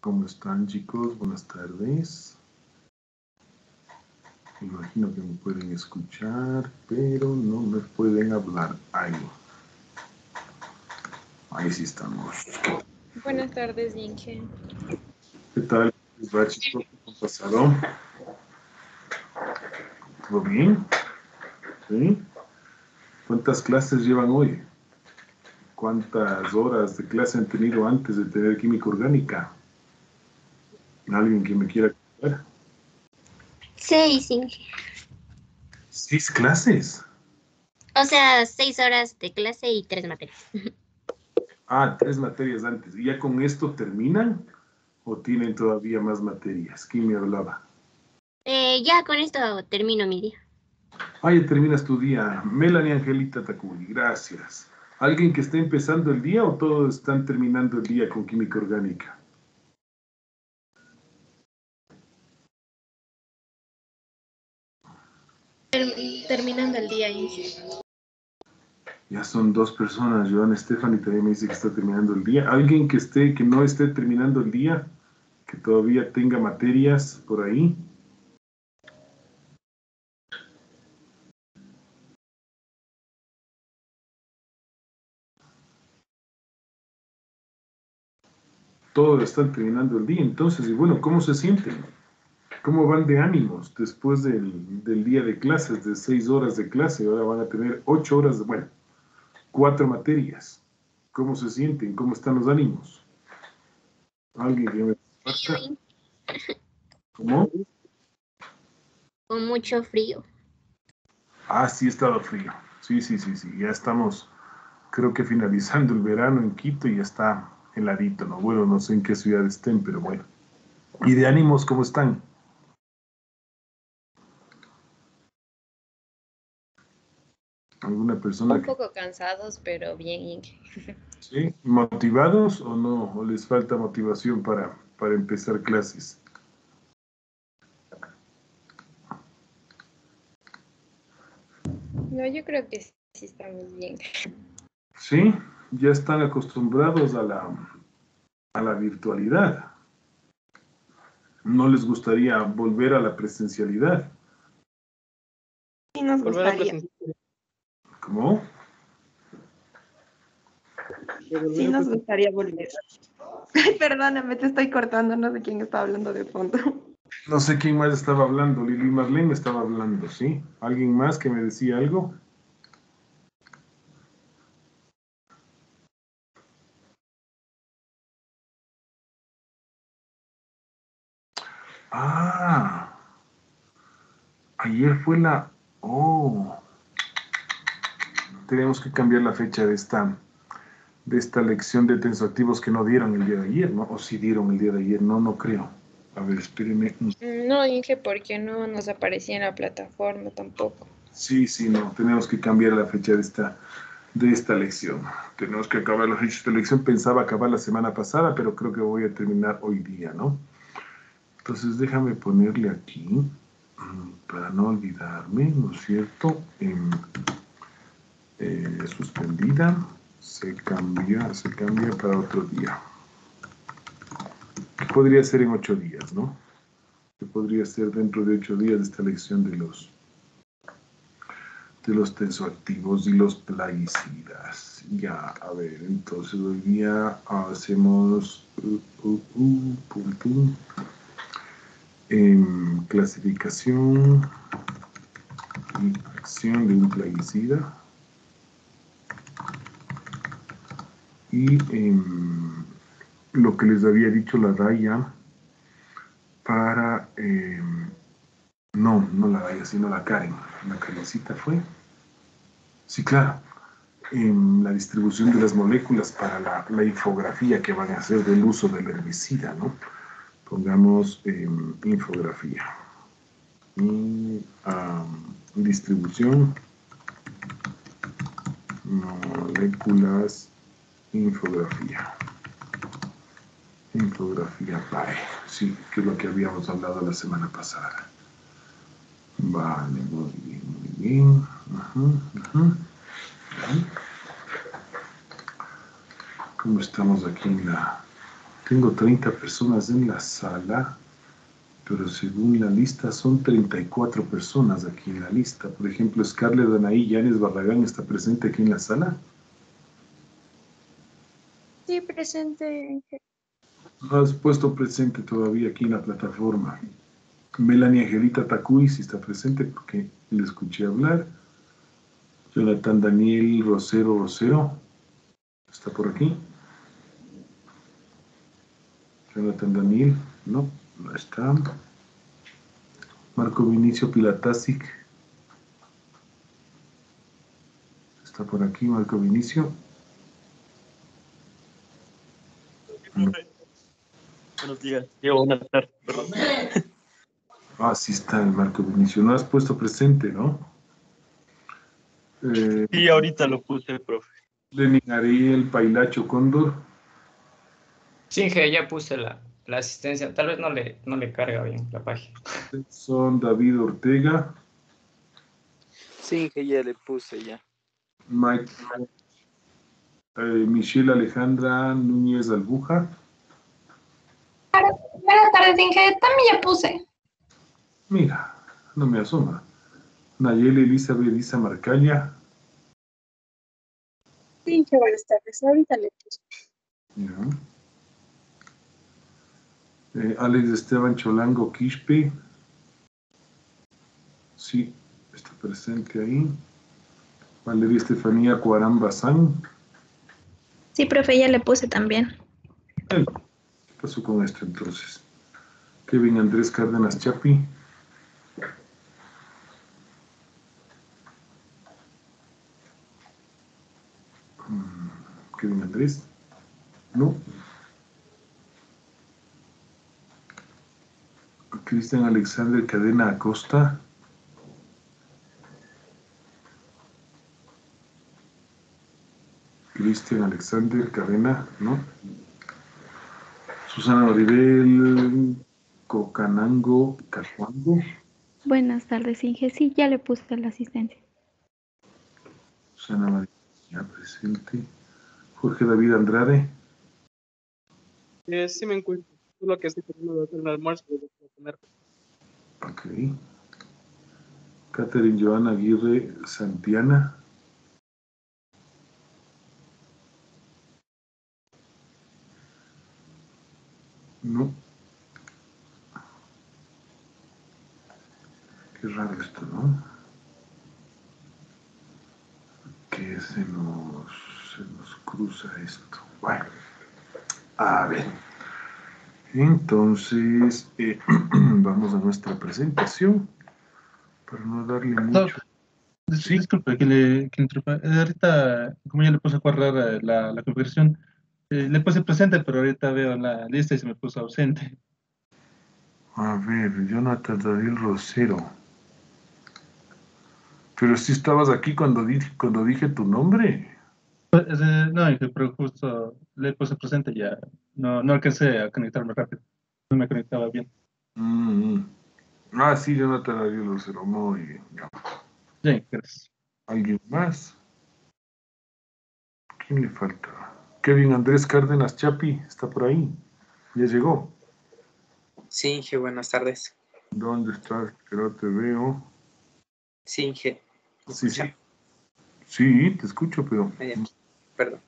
¿Cómo están chicos? Buenas tardes. Me imagino que me pueden escuchar, pero no me pueden hablar. Ahí. Ahí sí estamos. Buenas tardes, Inge. ¿Qué tal? ¿Cómo han pasado? ¿Todo bien? ¿Sí? ¿Cuántas clases llevan hoy? ¿Cuántas horas de clase han tenido antes de tener química orgánica? ¿Alguien que me quiera contar? Seis, Inge. ¿Seis clases? O sea, seis horas de clase y tres materias. Ah, tres materias antes. ¿Y ya con esto terminan? ¿O tienen todavía más materias? ¿Quién me hablaba? Eh, ya con esto termino mi día. Ah, ya terminas tu día. Melanie Angelita Takuri, gracias. ¿Alguien que esté empezando el día o todos están terminando el día con química orgánica? Terminando el día. Ya son dos personas. Joan Stephanie también me dice que está terminando el día. ¿Alguien que esté, que no esté terminando el día? Que todavía tenga materias por ahí. Todos están terminando el día. Entonces, y bueno, ¿cómo se sienten? ¿Cómo van de ánimos después del, del día de clases, de seis horas de clase? Ahora van a tener ocho horas, de, bueno, cuatro materias. ¿Cómo se sienten? ¿Cómo están los ánimos? ¿Alguien que me? ¿Cómo? Con mucho frío. Ah, sí, ha estado frío. Sí, sí, sí, sí. Ya estamos, creo que finalizando el verano en Quito y ya está heladito, ¿no? Bueno, no sé en qué ciudad estén, pero bueno. ¿Y de ánimos cómo están? ¿Alguna persona Un que poco cansados, pero bien, sí? ¿Motivados o no? ¿O les falta motivación para, para empezar clases? No, yo creo que sí estamos bien. Sí, ya están acostumbrados a la, a la virtualidad. ¿No les gustaría volver a la presencialidad? Sí nos gustaría. ¿Cómo? Sí nos gustaría volver. Ay, perdóname, te estoy cortando, no sé quién está hablando de fondo. No sé quién más estaba hablando. Lili Marlene estaba hablando, ¿sí? ¿Alguien más que me decía algo? Ah, ayer fue la... Oh, tenemos que cambiar la fecha de esta, de esta lección de tensoactivos que no dieron el día de ayer, ¿no? O si dieron el día de ayer, no, no creo. A ver, espérenme. No, Inge, porque no nos aparecía en la plataforma tampoco. Sí, sí, no, tenemos que cambiar la fecha de esta, de esta lección. Tenemos que acabar la fecha de esta lección. Pensaba acabar la semana pasada, pero creo que voy a terminar hoy día, ¿no? Entonces déjame ponerle aquí, mm, para no olvidarme, ¿no es cierto? Em, eh, suspendida, se cambia, se cambia para otro día. Que podría ser en ocho días, ¿no? Que podría ser dentro de ocho días esta lección de los de los tensoactivos y los plaguicidas. Ya, a ver, entonces hoy día hacemos uh, uh, uh, pum. Em, clasificación y acción de un plaguicida. Y em, lo que les había dicho la raya para em, no, no la Daya, sino la Karen. La Karencita fue. Sí, claro. En la distribución de las moléculas para la, la infografía que van a hacer del uso del herbicida, ¿no? Pongamos em, infografía. Y distribución, moléculas, infografía. Infografía PAE, sí, que es lo que habíamos hablado la semana pasada. Vale, muy bien, muy bien. ¿Cómo estamos aquí en la Tengo 30 personas en la sala, pero según la lista son 34 personas aquí en la lista. Por ejemplo, Scarlett Anaí Yanes Barragán está presente aquí en la sala. Sí, presente. No has puesto presente todavía aquí en la plataforma. Melanie Angelita Tacuy, si está presente, porque le escuché hablar. Jonathan Daniel Rosero Rosero, está por aquí. Jonathan Daniel, no, no está. Marco Vinicio Pilatasic, está por aquí, Marco Vinicio. Buenos días. Llevo una tarde, perdón. Ah, sí está el Marco Vinicio. No has puesto presente, ¿no? Eh, Sí, ahorita lo puse, profe. Lenin Ariel Pailacho Cóndor. Sí, Inge, ya puse la, la asistencia. Tal vez no le, no le carga bien la página. Son David Ortega. Sí, que ya le puse ya. Mike, eh, Michelle Alejandra Núñez Albuja. Buenas tardes, Inge. También ya puse. Mira, no me asoma. Nayeli Elizabeth Isa Marcalla. Sí, Inge, buenas tardes. Ahorita le puse. Ya. Eh, Alex Esteban Cholango Quispe. Sí, está presente ahí. Valeria Estefanía Cuarán Bazán. Sí, profe, ya le puse también. ¿Qué pasó con esto entonces? Kevin Andrés Cárdenas Chapi. Mm, Kevin Andrés. No. Cristian Alexander Cadena Acosta. Cristian Alexander Cadena, ¿no? Susana Maribel Cocanango Cacuango. Buenas tardes, Inge. Sí, ya le puse la asistencia. Susana Maribel ya presente. Jorge David Andrade. Eh, sí me encuentro. Solo que estoy hacer el almuerzo. lo. Ok. Catherine Joana Aguirre Santiana. No. Qué raro esto, ¿no? Que se nos, se nos cruza esto. Bueno, a ver. Entonces, eh, vamos a nuestra presentación para no darle mucho. Sí. Disculpe que le, que interrumpa. Eh, Ahorita, como ya le puse a eh, la, la configuración, eh, le puse presente, pero ahorita veo la lista y se me puso ausente. A ver, Jonathan David Rosero. Pero si estabas aquí cuando dije, cuando dije tu nombre. Pues, eh, no, pero justo le puse presente ya no, no alcancé a conectarme rápido. No me conectaba bien. Mm, mm. Ah, sí, Jonathan David Rosero. Muy bien. ya. Bien, gracias. ¿Alguien más? ¿Quién le falta? Kevin Andrés Cárdenas Chapi, está por ahí. Ya llegó. Sí, Inge, buenas tardes. ¿Dónde estás? Que no te veo. Sí, Inge. ¿Me Sí, sí. Sí, te escucho, pero. Perdón.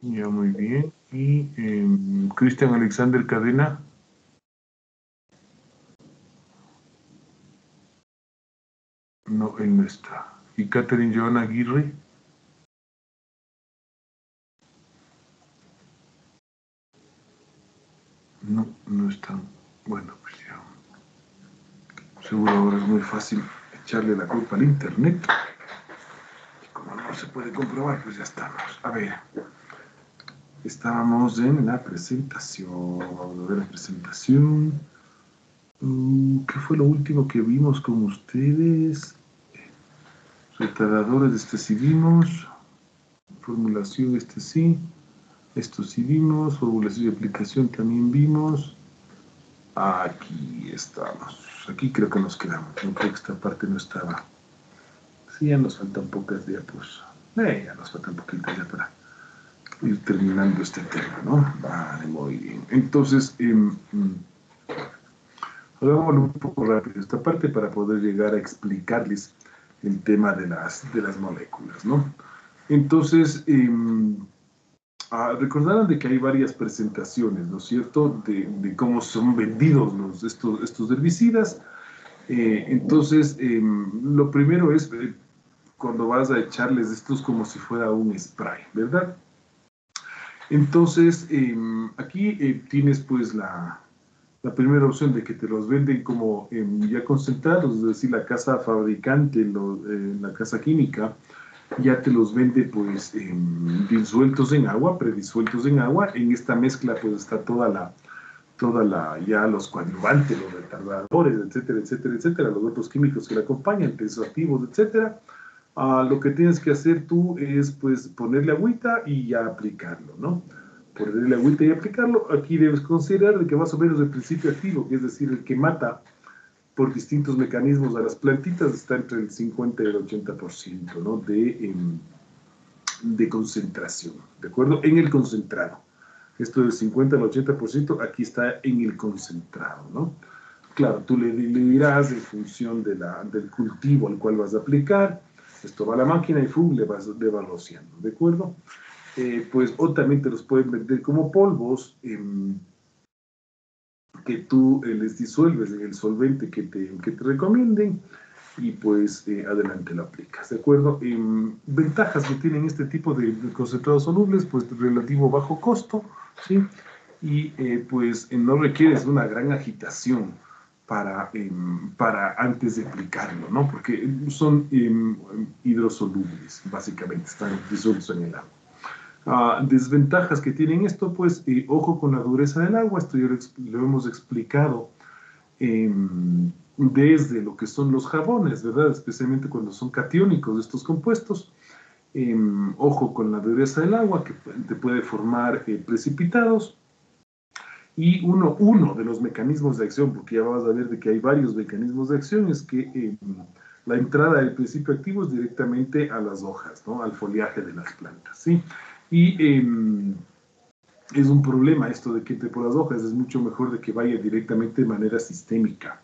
ya muy bien. Y em, Cristian Alexander Cadena. No, él no está. ¿Y Catherine Joana Aguirre? No, no están. Bueno, pues ya. Seguro ahora es muy fácil echarle la culpa al internet. Y como no se puede comprobar, pues ya estamos. A ver. Estábamos en la presentación. Vamos a ver la presentación. Mm, ¿Qué fue lo último que vimos con ustedes? Retardadores, este sí vimos. Formulación, este sí. Esto sí vimos. Formulación y aplicación también vimos. Aquí estamos. Aquí creo que nos quedamos. No creo que esta parte no estaba. Sí, ya nos faltan pocas diapos. Eh, ya nos faltan poquitas ya para ir terminando este tema, ¿no? Vale, muy bien. Entonces, eh, hagámoslo un poco rápido esta parte para poder llegar a explicarles el tema de las, de las moléculas, ¿no? Entonces, eh, recordarán de que hay varias presentaciones, ¿no es cierto?, de, cómo son vendidos estos, herbicidas. Eh, entonces, em, lo primero es eh, cuando vas a echarles estos como si fuera un spray, ¿verdad? Entonces, em, aquí eh, tienes pues la, primera opción de que te los venden como em, ya concentrados, es decir, la casa fabricante, la casa química, ya te los vende pues disueltos en agua, predisueltos en agua. En esta mezcla pues está toda la, toda la, ya los coadyuvantes, los retardadores, etcétera, etcétera, etcétera, los otros químicos que la acompañan, tensoactivos, etcétera. Uh, lo que tienes que hacer tú es pues ponerle agüita y ya aplicarlo, ¿no? Ponerle agüita y aplicarlo. Aquí debes considerar que más o menos el principio activo, que es decir, el que mata por distintos mecanismos a las plantitas está entre el 50 y el 80% ¿no? de, em, de concentración, ¿de acuerdo? En el concentrado. Esto del 50 al 80% aquí está en el concentrado, ¿no? Claro, tú le, dirás en función de la, del cultivo al cual vas a aplicar, esto va a la máquina y ¡fum! le vas devaluando, ¿de acuerdo? Eh, pues o también te los pueden vender como polvos, eh, que tú eh, les disuelves en el solvente que te, que te recomienden y pues eh, adelante lo aplicas, ¿de acuerdo? Em, ventajas que tienen este tipo de, concentrados solubles, pues relativo bajo costo, ¿sí? Y eh, pues no requieres una gran agitación para, em, para antes de aplicarlo, ¿no? Porque son em, hidrosolubles, básicamente, están disueltos en el agua. Desventajas que tienen esto, pues eh, ojo con la dureza del agua, esto ya lo, hemos explicado eh, desde lo que son los jabones, ¿verdad? Especialmente cuando son catiónicos estos compuestos. Eh, ojo con la dureza del agua que te puede formar eh, precipitados. Y uno, uno de los mecanismos de acción, porque ya vas a ver de que hay varios mecanismos de acción, es que em, la entrada del principio activo es directamente a las hojas, ¿no? al foliaje de las plantas. ¿sí? Y eh, es un problema esto de que entre por las hojas, es mucho mejor de que vaya directamente de manera sistémica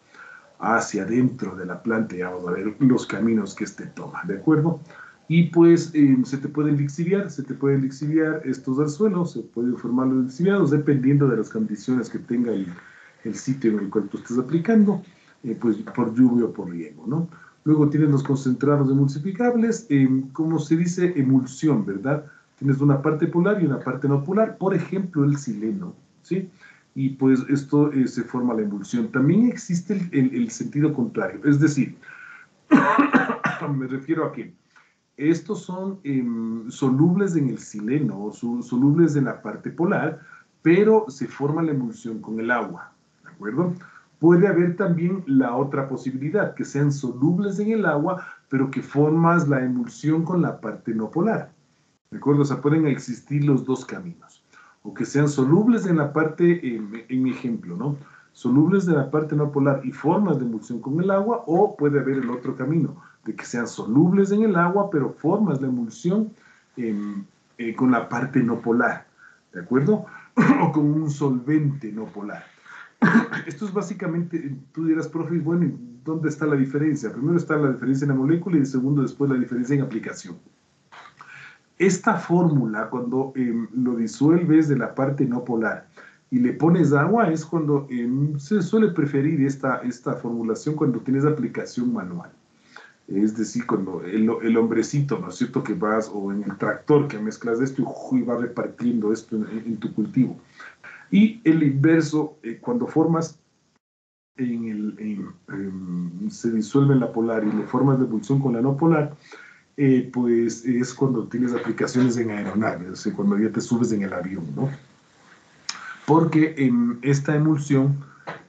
hacia adentro de la planta y vamos a ver los caminos que este toma, ¿de acuerdo? Y pues eh, se te pueden lixiviar, se te pueden lixiviar estos al suelo, se pueden formar los lixiviados dependiendo de las condiciones que tenga el, el sitio en el cual tú estés aplicando, eh, pues por lluvia o por riego, ¿no? Luego tienes los concentrados emulsificables, eh, como se dice, emulsión, ¿verdad? Tienes una parte polar y una parte no polar, por ejemplo, el sileno, ¿sí? Y pues esto eh, se forma la emulsión. También existe el, el, sentido contrario, es decir, me refiero a que estos son eh, solubles en el sileno, solubles en la parte polar, pero se forma la emulsión con el agua, ¿de acuerdo? Puede haber también la otra posibilidad, que sean solubles en el agua, pero que formas la emulsión con la parte no polar. ¿De acuerdo? O sea, pueden existir los dos caminos. O que sean solubles en la parte, en mi ejemplo, ¿no? Solubles de la parte no polar y formas de emulsión con el agua, o puede haber el otro camino, de que sean solubles en el agua, pero formas de emulsión eh, con la parte no polar. ¿De acuerdo? o con un solvente no polar. Esto es básicamente, tú dirás, profe, bueno, ¿dónde está la diferencia? Primero está la diferencia en la molécula y segundo después la diferencia en aplicación. Esta fórmula, cuando em, lo disuelves de la parte no polar y le pones agua, es cuando em, se suele preferir esta, esta formulación cuando tienes aplicación manual. Es decir, cuando el, el, hombrecito, ¿no es cierto?, que vas, o en el tractor que mezclas esto y, va repartiendo esto en, tu cultivo. Y el inverso, eh, cuando formas en el, se disuelve en la polar y le formas de con la no polar, eh, pues es cuando tienes aplicaciones en aeronaves, o sea, cuando ya te subes en el avión, ¿no? Porque en esta emulsión,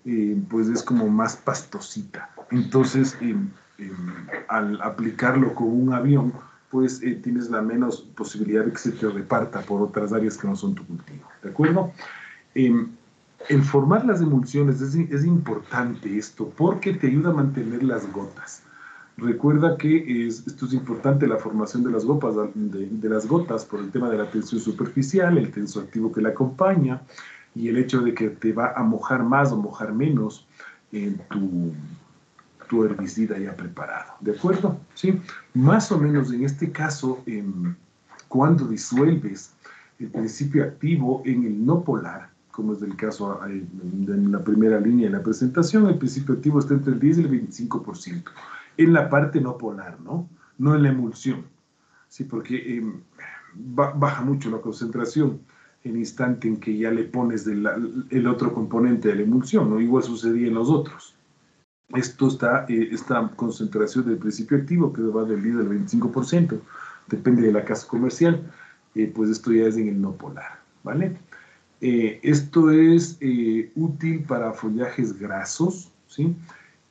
eh, pues es como más pastosita. Entonces, al aplicarlo con un avión, pues eh, tienes la menos posibilidad de que se te reparta por otras áreas que no son tu cultivo, ¿de acuerdo? el formar las emulsiones es, es importante esto porque te ayuda a mantener las gotas Recuerda que es, esto es importante, la formación de las, gotas, por el tema de la tensión superficial, el tensoactivo que la acompaña y el hecho de que te va a mojar más o mojar menos en tu, tu herbicida ya preparado. ¿De acuerdo? ¿Sí? Más o menos en este caso, cuando disuelves el principio activo en el no polar, como es el caso en la primera línea de la presentación, el principio activo está entre el 10 y el 25%, en la parte no polar, ¿no? No en la emulsión, ¿sí? Porque em, baja mucho la concentración en instante en que ya le pones el otro componente de la emulsión, ¿no? Igual sucedía en los otros. Esto está, eh, esta concentración del principio activo, que va del 10 al 25%, depende de la casa comercial, eh, pues esto ya es en el no polar, ¿vale? Eh, esto es útil para follajes grasos, ¿sí?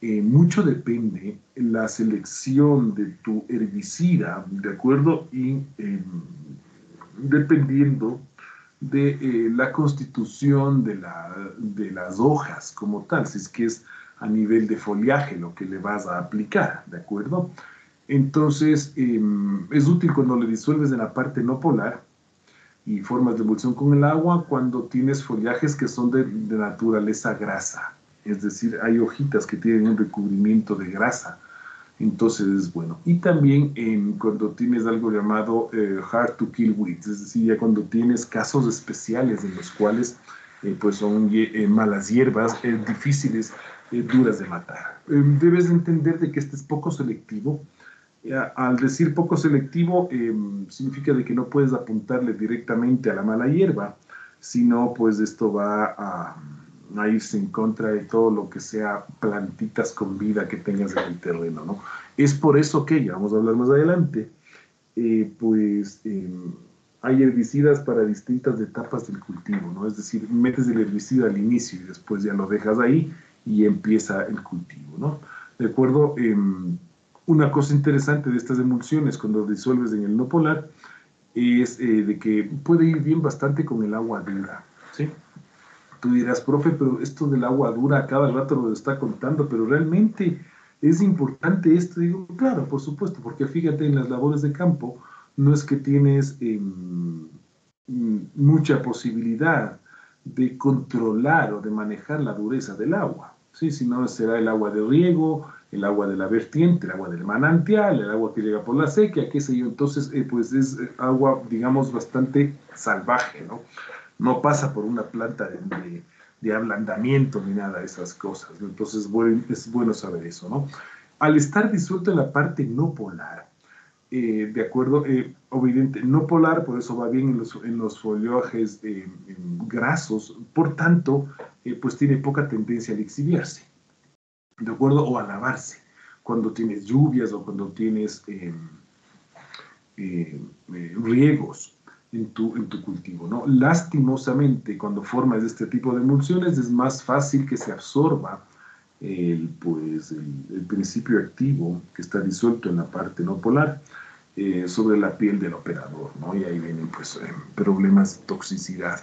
Mucho depende la selección de tu herbicida, ¿de acuerdo? Y em, dependiendo de eh, la constitución de, la, de, las hojas como tal, si es que es a nivel de follaje lo que le vas a aplicar, ¿de acuerdo? Entonces, em, es útil cuando le disuelves en la parte no polar y formas de emulsión con el agua cuando tienes follajes que son de naturaleza grasa, es decir, hay hojitas que tienen un recubrimiento de grasa, entonces es bueno. Y también en, cuando tienes algo llamado eh, hard to kill weeds, es decir, ya cuando tienes casos especiales en los cuales eh, pues son eh, malas hierbas difíciles, duras de matar. Debes entender de que este es poco selectivo. al decir poco selectivo, significa de que no puedes apuntarle directamente a la mala hierba, sino pues esto va a a irse en contra de todo lo que sea plantitas con vida que tengas en el terreno, ¿no? Es por eso que, ya vamos a hablar más adelante, eh, pues em, hay herbicidas para distintas etapas del cultivo, ¿no? Es decir, metes el herbicida al inicio y después ya lo dejas ahí y empieza el cultivo, ¿no? De acuerdo, em, una cosa interesante de estas emulsiones cuando disuelves en el no polar es eh, de que puede ir bien bastante con el agua dura, ¿sí? Tú dirás, profe, pero esto del agua dura cada rato lo está contando, pero realmente es importante esto. Digo, claro, por supuesto, porque fíjate, en las labores de campo no es que tienes em, mucha posibilidad de controlar o de manejar la dureza del agua, ¿sí? Si no, será el agua de riego, el agua de la vertiente, el agua del manantial, el agua que llega por la sequía, qué sé yo. Entonces, eh, pues es agua, digamos, bastante salvaje, ¿no? No pasa por una planta de, de, ablandamiento ni nada de esas cosas. Entonces es bueno saber eso. ¿no? Al estar disuelto en la parte no polar, eh, de acuerdo, eh, obviamente, no polar, por eso va bien en los, en los eh, grasos, por tanto, pues tiene poca tendencia a lixiviarse, ¿de acuerdo? O a lavarse, cuando tienes lluvias o cuando tienes riegos en tu, en tu cultivo. ¿no? Lastimosamente, cuando formas este tipo de emulsiones, es más fácil que se absorba el, pues, el, principio activo que está disuelto en la parte no polar eh, sobre la piel del operador. ¿no? Y ahí vienen pues, eh, problemas de toxicidad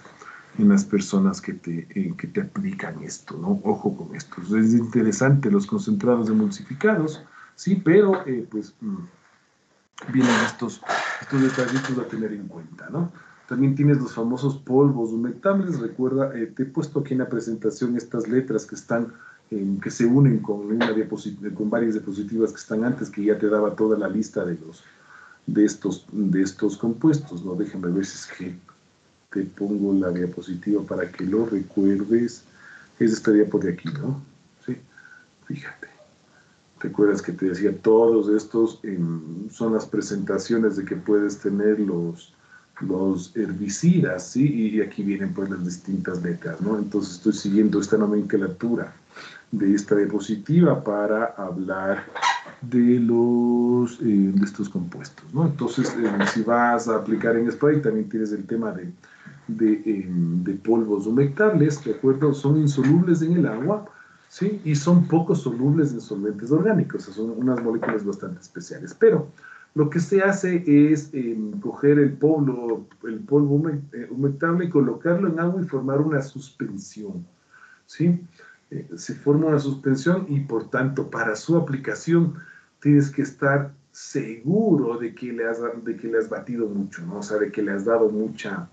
en las personas que te, eh, que te aplican esto. ¿no? Ojo con esto. Es interesante los concentrados emulsificados, sí, pero pues... Mm, vienen estos, estos detallitos a tener en cuenta, ¿no? También tienes los famosos polvos humectables. Recuerda, eh, te he puesto aquí en la presentación estas letras que están, que se unen con, una con varias diapositivas que están antes, que ya te daba toda la lista de, los, de, estos, de estos compuestos, ¿no? Déjame ver si es que te pongo la diapositiva para que lo recuerdes. Es esta de aquí, ¿no? Sí, fíjate. Recuerdas que te decía, todos estos em, son las presentaciones de que puedes tener los, los herbicidas, ¿sí? Y aquí vienen pues las distintas letras, ¿no? Entonces estoy siguiendo esta nomenclatura de esta diapositiva para hablar de los eh, de estos compuestos, ¿no? Entonces, eh, si vas a aplicar en spray, también tienes el tema de, de, em, de polvos humectables, ¿de acuerdo? Son insolubles en el agua, ¿sí? Y son poco solubles en solventes orgánicos, son unas moléculas bastante especiales. Pero lo que se hace es em, coger el polvo, el polvo eh, humectable y colocarlo en agua y formar una suspensión, ¿sí? Eh, se forma una suspensión y por tanto para su aplicación tienes que estar seguro de que le has, de que le has batido mucho, ¿no? O sea, de que le has dado mucha,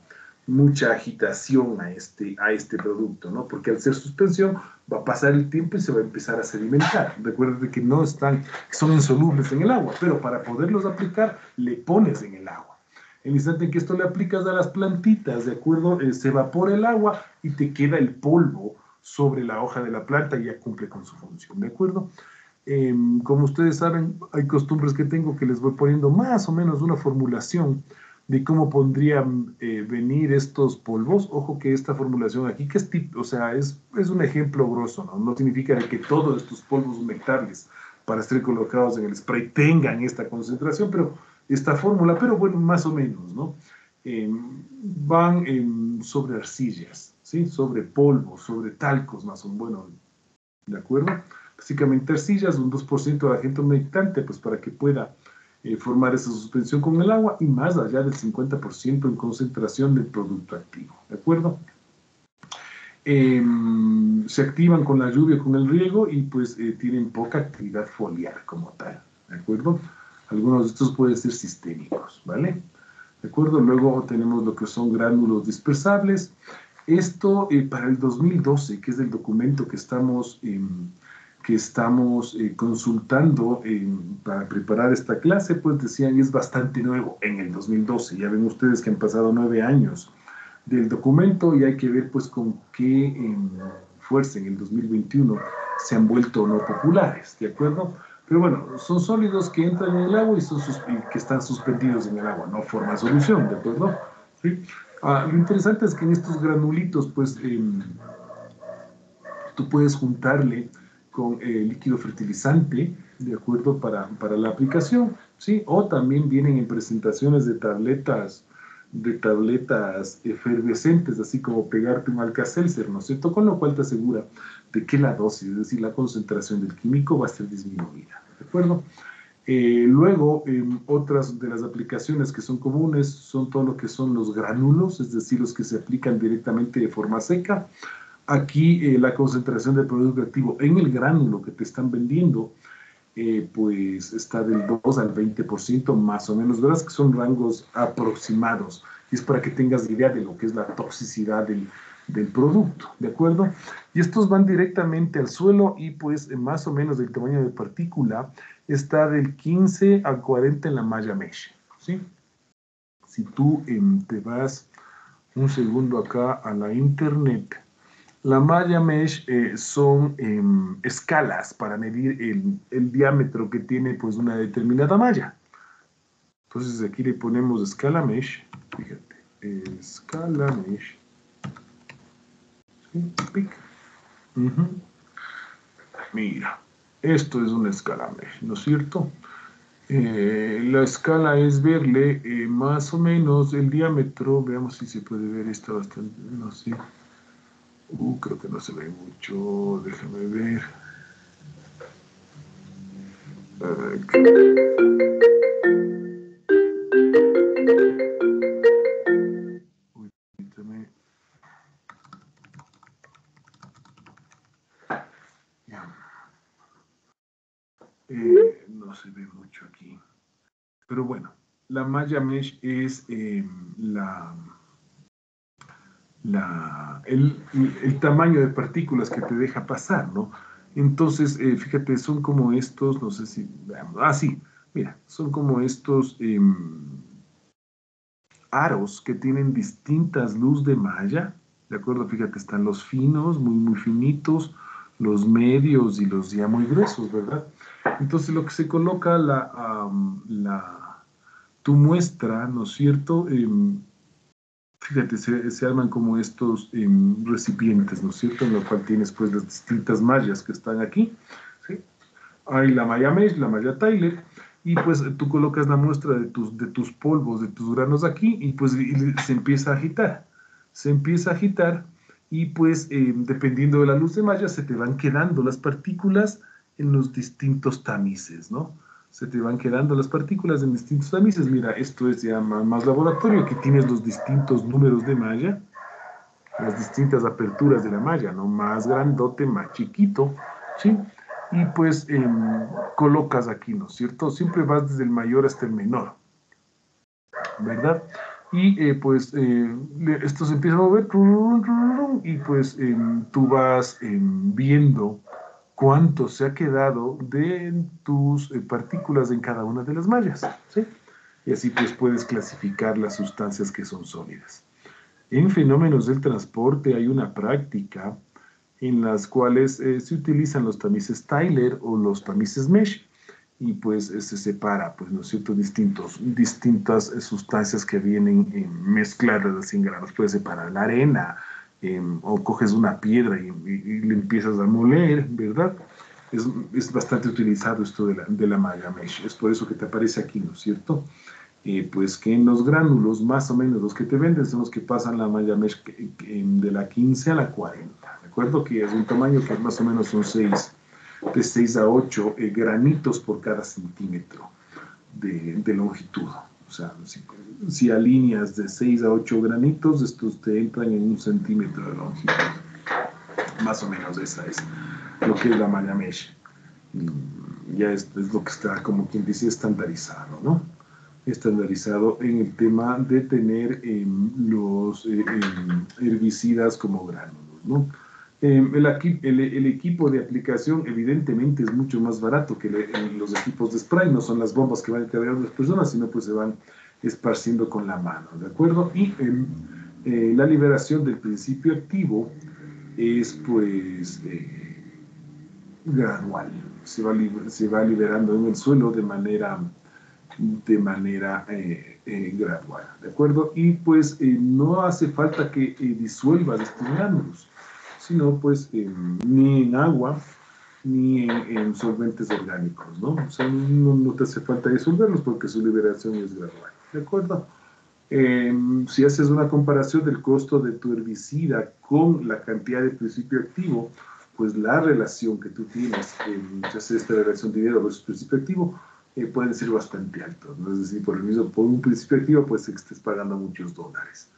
mucha agitación a este, a este producto, ¿no? Porque al ser suspensión va a pasar el tiempo y se va a empezar a sedimentar. Recuerda que no están, son insolubles en el agua, pero para poderlos aplicar le pones en el agua. En el instante en que esto le aplicas a las plantitas, ¿de acuerdo? Eh, se evapora el agua y te queda el polvo sobre la hoja de la planta y ya cumple con su función, ¿de acuerdo? Em, como ustedes saben, hay costumbres que tengo que les voy poniendo más o menos una formulación de cómo podrían eh, venir estos polvos. Ojo que esta formulación aquí, que es tipo, o sea, es, es un ejemplo grosso, ¿no? No significa que todos estos polvos humectables para ser colocados en el spray tengan esta concentración, pero esta fórmula, pero bueno, más o menos, ¿no? Em, van sobre arcillas, ¿sí? Sobre polvos, sobre talcos, más o menos, ¿de acuerdo? Básicamente arcillas, un 2% de agente humectante, pues para que pueda eh, formar esa suspensión con el agua y más allá del 50% en concentración del producto activo, ¿de acuerdo? Em, se activan con la lluvia, con el riego y pues eh, tienen poca actividad foliar como tal, ¿de acuerdo? Algunos de estos pueden ser sistémicos, ¿vale? ¿De acuerdo? Luego tenemos lo que son gránulos dispersables. Esto eh, para el 2012, que es el documento que estamos... Em, que estamos eh, consultando para preparar esta clase, pues decían es bastante nuevo en el 2012. Ya ven ustedes que han pasado nueve años del documento y hay que ver pues con qué em, fuerza en el 2021 se han vuelto no populares, ¿de acuerdo? Pero bueno, son sólidos que entran en el agua y, son que están suspendidos en el agua, no forma solución, ¿de acuerdo? ¿Sí? Ah, lo interesante es que en estos granulitos, pues, em, tú puedes juntarle con eh, líquido fertilizante, de acuerdo, para, para, la aplicación, ¿sí? O también vienen en presentaciones de tabletas, de tabletas efervescentes, así como pegarte un alcacelser, ¿no es cierto? Con lo cual te asegura de que la dosis, es decir, la concentración del químico va a ser disminuida, ¿de acuerdo? Eh, luego, em, otras de las aplicaciones que son comunes son todo lo que son los granulos, es decir, los que se aplican directamente de forma seca, Aquí eh, la concentración del producto activo en el gránulo que te están vendiendo, eh, pues está del 2 al 20% más o menos. Verás que son rangos aproximados. Y es para que tengas idea de lo que es la toxicidad del, del producto, ¿de acuerdo? Y estos van directamente al suelo y pues más o menos el tamaño de partícula está del 15 al 40 en la malla mesh, ¿sí? Si tú em, te vas un segundo acá a la internet, la malla mesh eh, son em, escalas para medir el, diámetro que tiene pues una determinada malla. Entonces aquí le ponemos escala mesh, fíjate, escala mesh. Mira, esto es una escala mesh, ¿no es cierto? Eh, la escala es verle eh, más o menos el diámetro, veamos si se puede ver esto bastante, no sé. Uh, creo que no se ve mucho. Déjame ver. Uy. Ya. Eh, no se ve mucho aquí. Pero bueno, la malla mesh es eh, la la, el, el, tamaño de partículas que te deja pasar, ¿no? Entonces, eh, fíjate, son como estos, no sé si, veamos, ah, sí, mira, son como estos eh, aros que tienen distintas luz de malla, ¿de acuerdo? Fíjate, están los finos, muy, muy finitos, los medios y los ya muy gruesos, ¿verdad? Entonces, lo que se coloca la, la tu muestra, ¿no es cierto? Eh, fíjate, se, arman como estos em, recipientes, ¿no es cierto? En los cual tienes pues las distintas mallas que están aquí. ¿sí? Hay la malla mesh, la malla Tyler, y pues tú colocas la muestra de tus, de tus polvos, de tus granos aquí, y pues se empieza a agitar. Se empieza a agitar, y pues em, dependiendo de la luz de malla, se te van quedando las partículas en los distintos tamices, ¿no? Se te van quedando las partículas en distintos tamices. Mira, esto es ya más laboratorio, que tienes los distintos números de malla, las distintas aperturas de la malla, ¿no? Más grandote, más chiquito, ¿sí? y pues em, colocas aquí, ¿no es cierto? Siempre vas desde el mayor hasta el menor, ¿verdad? Y eh, pues eh, esto se empieza a mover y pues em, tú vas em, viendo cuánto se ha quedado de tus eh, partículas en cada una de las mallas, ¿sí? Y así pues puedes clasificar las sustancias que son sólidas. En fenómenos del transporte hay una práctica en las cuales se utilizan los tamices Tyler o los tamices Mesh y pues se separa, pues, ¿no es cierto?, distintos, distintas sustancias que vienen eh, mezcladas en granos. Puedes separar la arena em, o coges una piedra y, le empiezas a moler, ¿verdad? Es, es bastante utilizado esto de la, de la mesh. Es por eso que te aparece aquí, ¿no es cierto? Eh, pues que en los gránulos, más o menos los que te venden son los que pasan la malla mesh de la 15 a la 40. ¿De acuerdo? Que es un tamaño que más o menos son 6 de 6 a 8 eh, granitos por cada centímetro de, longitud. O sea, si, alineas de 6 a 8 granitos, estos te entran en un centímetro de longitud. Más o menos esa es lo que es la malla mesh. Ya es, lo que está, como quien dice, estandarizado, ¿no? Estandarizado en el tema de tener em, los eh, em, herbicidas como gránulos, ¿no? Em, el, equipo de aplicación evidentemente es mucho más barato que los equipos de spray, no son las bombas que van a cargar las personas, sino pues se van esparciendo con la mano, ¿de acuerdo? Y eh, la liberación del principio activo es pues eh, gradual, se va, se va liberando en el suelo de manera, de manera eh, gradual, ¿de acuerdo? Y pues no hace falta que disuelvas estos gránulos sino pues ni en agua ni en, solventes orgánicos, ¿no? O sea, no, te hace falta disolverlos porque su liberación es gradual, ¿de acuerdo? Em, si haces una comparación del costo de tu herbicida con la cantidad de principio activo, pues la relación que tú tienes, ya sea esta relación dinero versus principio activo, eh, pueden ser bastante altos, ¿no? Es decir, por el mismo, por un principio activo, pues estés pagando muchos dólares.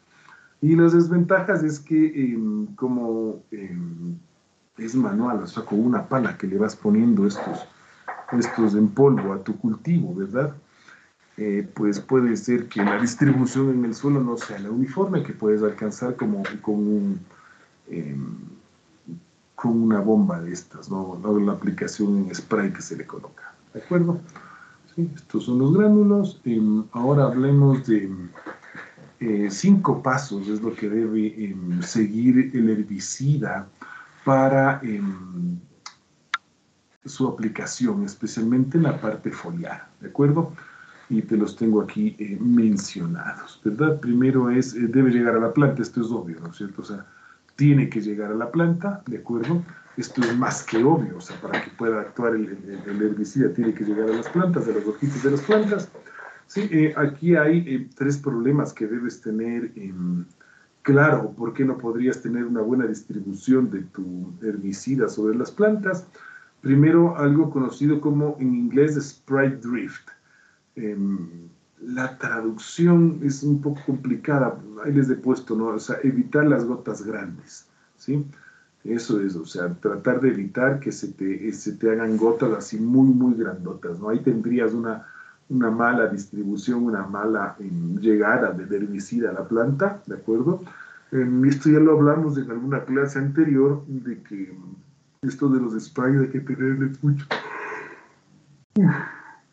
Y las desventajas es que em, como em, es manual, o sea, con una pala que le vas poniendo estos, estos en polvo a tu cultivo, ¿verdad? Eh, pues puede ser que la distribución en el suelo no sea la uniforme que puedes alcanzar como con, em, una bomba de estas, ¿no? la aplicación en spray que se le coloca. ¿De acuerdo? Estos son los gránulos. ahora hablemos de eh, cinco pasos es lo que debe em, seguir el herbicida para em, su aplicación, especialmente en la parte foliar, ¿de acuerdo? Y te los tengo aquí eh, mencionados, ¿verdad? Primero es, eh, debe llegar a la planta, esto es obvio, ¿no es cierto? O sea, tiene que llegar a la planta, ¿de acuerdo? Esto es más que obvio, o sea, para que pueda actuar el, herbicida tiene que llegar a las plantas, a los hojitos de las plantas. Sí, eh, aquí hay eh, tres problemas que debes tener claro. ¿Por qué no podrías tener una buena distribución de tu herbicida sobre las plantas? Primero, algo conocido como en inglés spray drift. Em, la traducción es un poco complicada, ahí les he puesto, ¿no? O sea, evitar las gotas grandes, ¿sí? Eso es, o sea, tratar de evitar que se te, se te hagan gotas así muy, muy grandotas, ¿no? Ahí tendrías una una mala distribución, una mala em, llegada de herbicida a la planta, ¿de acuerdo? En esto ya lo hablamos en alguna clase anterior, de que esto de los sprays hay que tenerle mucho,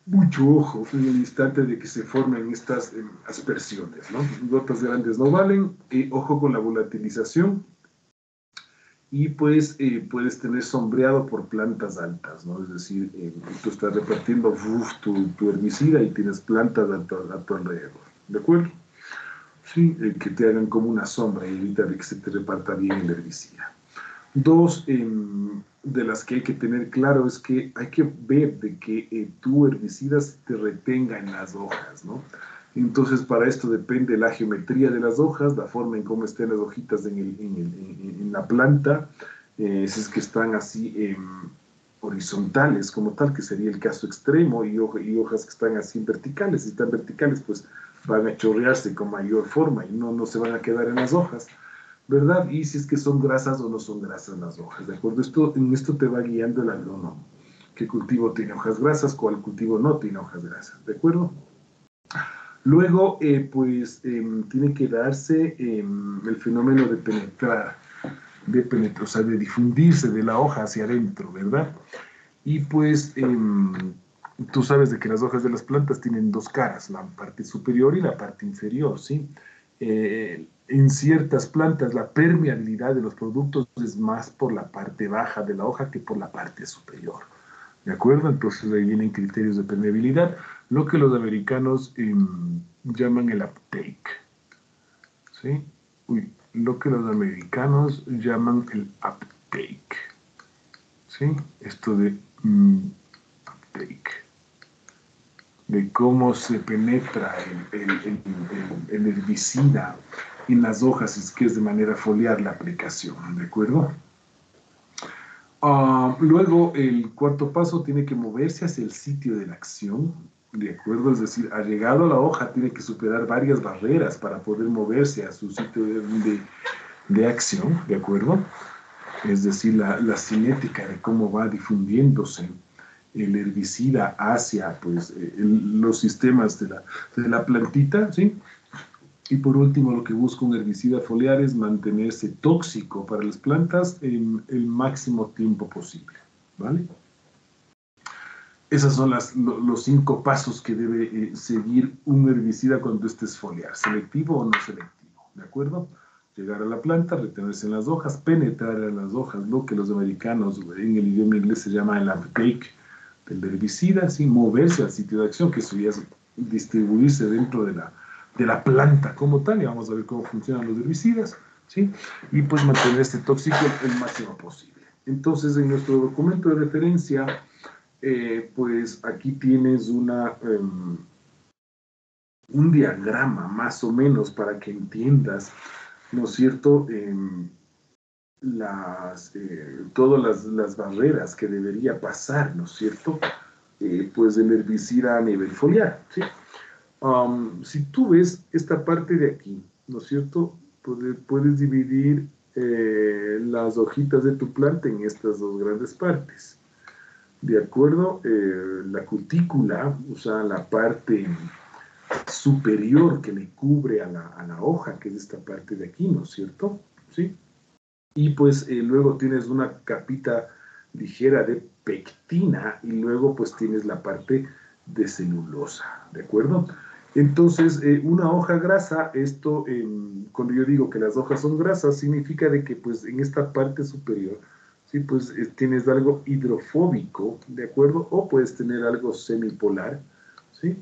mucho ojo en el instante de que se formen estas em, aspersiones, ¿no? Gotas grandes no valen, y ojo con la volatilización, y pues eh, puedes tener sombreado por plantas altas, ¿no? Es decir, eh, tú estás repartiendo tu, herbicida y tienes plantas a tu, alrededor, ¿de acuerdo? Sí, eh, que te hagan como una sombra y evita que se te reparta bien el herbicida. Dos em, de las que hay que tener claro es que hay que ver de que tu herbicida te retenga en las hojas, ¿no? Entonces, para esto depende la geometría de las hojas, la forma en cómo estén las hojitas en, la planta, eh, si es que están así em, horizontales como tal, que sería el caso extremo, y, hojas que están así verticales. Si están verticales, pues van a chorrearse con mayor forma y no, no se van a quedar en las hojas, ¿verdad? Y si es que son grasas o no son grasas las hojas, ¿de acuerdo? Esto, en esto te va guiando el agrónomo. qué cultivo tiene hojas grasas, cuál cultivo no tiene hojas grasas, ¿de acuerdo? Luego, eh, pues, em, tiene que darse em, el fenómeno de penetrar, de penetrar, o sea, de difundirse de la hoja hacia adentro, ¿verdad? Y pues, em, tú sabes de que las hojas de las plantas tienen dos caras, la parte superior y la parte inferior, ¿sí? Eh, en ciertas plantas la permeabilidad de los productos es más por la parte baja de la hoja que por la parte superior. ¿De acuerdo? Entonces ahí vienen criterios de permeabilidad, lo que los americanos em, llaman el uptake. ¿Sí? Uy, lo que los americanos llaman el uptake. ¿Sí? Esto de mm, uptake. De cómo se penetra el, el, el herbicida en las hojas, es que es de manera foliar la aplicación, ¿de acuerdo? Ah, luego, el cuarto paso tiene que moverse hacia el sitio de la acción, ¿de acuerdo? Es decir, ha llegado a la hoja, tiene que superar varias barreras para poder moverse a su sitio de, de, acción, ¿de acuerdo? Es decir, la, la, cinética de cómo va difundiéndose el herbicida hacia pues, eh, los sistemas de la, de la plantita, ¿sí? Y por último, lo que busca un herbicida foliar es mantenerse tóxico para las plantas en el máximo tiempo posible. ¿Vale? Esos son las, los cinco pasos que debe eh, seguir un herbicida cuando estés foliar, selectivo o no selectivo. ¿De acuerdo? Llegar a la planta, retenerse en las hojas, penetrar en las hojas, lo que los americanos en el idioma inglés se llama el uptake del herbicida, ¿sí? moverse al sitio de acción, que eso ya es distribuirse dentro de la, de la planta como tal, y vamos a ver cómo funcionan los herbicidas, ¿sí? Y pues mantener este tóxico el máximo posible. Entonces, en nuestro documento de referencia, eh, pues aquí tienes una, em, un diagrama más o menos para que entiendas, ¿no es cierto?, em, las, eh, todas las, las, barreras que debería pasar, ¿no es cierto?, eh, pues el herbicida a nivel foliar, ¿sí? Si tú ves esta parte de aquí, ¿no es cierto? Puedes, dividir eh, las hojitas de tu planta en estas dos grandes partes. ¿De acuerdo? Eh, la cutícula, o sea, la parte superior que le cubre a la, hoja, que es esta parte de aquí, ¿no es cierto? ¿Sí? Y pues eh, luego tienes una capita ligera de pectina y luego pues tienes la parte de celulosa, ¿de acuerdo? Entonces, eh, una hoja grasa, esto, cuando yo digo que las hojas son grasas, significa de que pues en esta parte superior, sí, pues eh, tienes algo hidrofóbico, ¿de acuerdo? O puedes tener algo semipolar, ¿sí?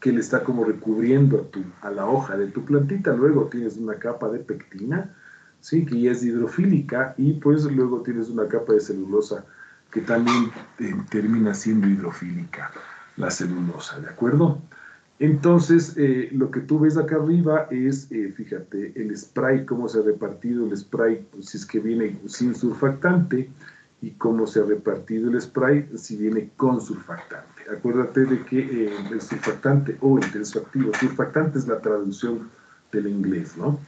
Que le está como recubriendo a, tu, a la hoja de tu plantita. Luego tienes una capa de pectina, ¿sí? Que ya es hidrofílica y pues luego tienes una capa de celulosa que también eh, termina siendo hidrofílica la celulosa, ¿de acuerdo? Entonces, eh, lo que tú ves acá arriba es, eh, fíjate, el spray, cómo se ha repartido el spray, pues, si es que viene sin surfactante, y cómo se ha repartido el spray si viene con surfactante. Acuérdate de que eh, el surfactante o el tensoactivo, surfactante es la traducción del inglés, ¿no?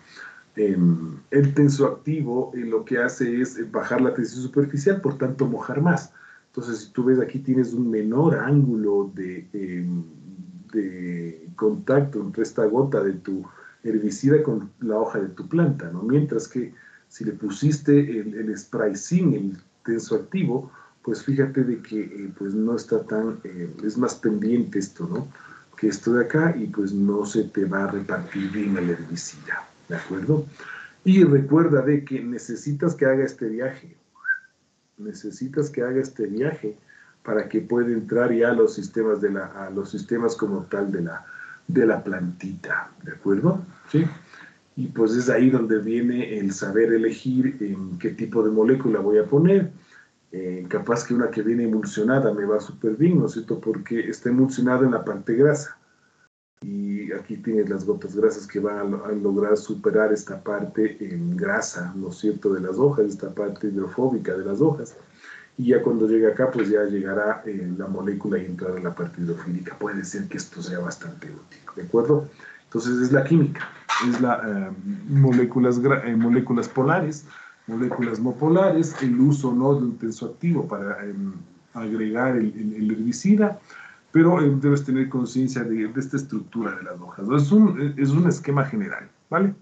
Em, el tensoactivo lo que hace es bajar la tensión superficial, por tanto mojar más. Entonces, si tú ves aquí tienes un menor ángulo de, em, de contacto entre esta gota de tu herbicida con la hoja de tu planta, ¿no? Mientras que si le pusiste el, spray sin el tensoactivo, pues fíjate de que eh, pues no está tan, eh, es más pendiente esto, ¿no? Que esto de acá y pues no se te va a repartir bien el herbicida, ¿de acuerdo? Y recuerda de que necesitas que haga este viaje, necesitas que haga este viaje para que pueda entrar ya a los sistemas, de la, a los sistemas como tal de la, de la plantita, ¿de acuerdo? ¿Sí? Y pues es ahí donde viene el saber elegir en qué tipo de molécula voy a poner. Eh, capaz que una que viene emulsionada me va súper bien, ¿no es cierto? Porque está emulsionada en la parte grasa. Aquí tienes las gotas grasas que van a, lograr superar esta parte en grasa, ¿no es cierto?, de las hojas, esta parte hidrofóbica de las hojas. Y ya cuando llegue acá, pues ya llegará eh, la molécula y entrará en la parte hidrofílica. Puede ser que esto sea bastante útil, ¿de acuerdo? Entonces es la química, es la eh, moléculas, eh, moléculas polares, moléculas no polares, el uso no de un tensoactivo para em, agregar el, herbicida, pero em, debes tener conciencia de, esta estructura de las hojas. Es un, es un esquema general, ¿vale?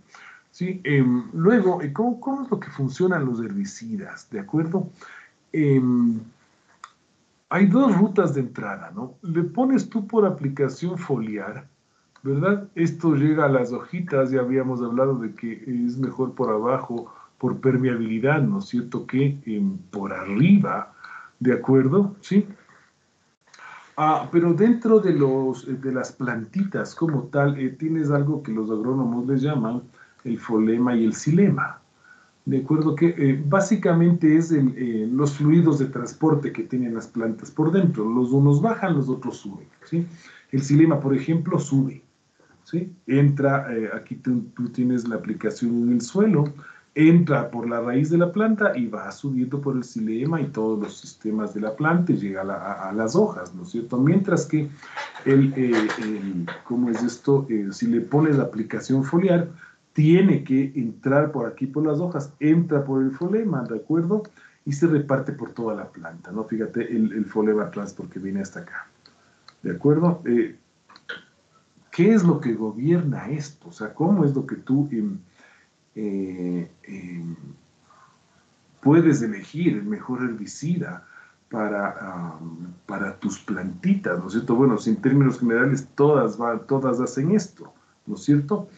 Sí, em, luego, eh, ¿cómo, ¿cómo, es lo que funcionan los herbicidas? ¿De acuerdo? hay dos rutas de entrada, ¿no? Le pones tú por aplicación foliar, ¿verdad? Esto llega a las hojitas, ya habíamos hablado de que es mejor por abajo por permeabilidad, ¿no es cierto? Que por arriba, ¿de acuerdo? ¿Sí? Ah, pero dentro de, los, de las plantitas como tal, eh, tienes algo que los agrónomos les llaman el folema y el xilema. De acuerdo que eh, básicamente es eh, los fluidos de transporte que tienen las plantas por dentro. Los unos bajan, los otros suben. ¿sí? El xilema, por ejemplo, sube. ¿sí? Entra, aquí tú, tú, tienes la aplicación en el suelo, entra por la raíz de la planta y va subiendo por el xilema y todos los sistemas de la planta y llega a, las hojas, ¿no es cierto? Mientras que el, eh, ¿cómo es esto? Eh, si le pones la aplicación foliar, tiene que entrar por aquí por las hojas, entra por el folema, ¿de acuerdo? Y se reparte por toda la planta, ¿no? Fíjate el, el folema atrás porque viene hasta acá, ¿de acuerdo? Eh, ¿Qué es lo que gobierna esto? O sea, ¿cómo es lo que tú... Eh, em, puedes elegir el mejor herbicida para, para tus plantitas, ¿no es cierto? Bueno, en términos generales todas, todas hacen esto, ¿no es cierto?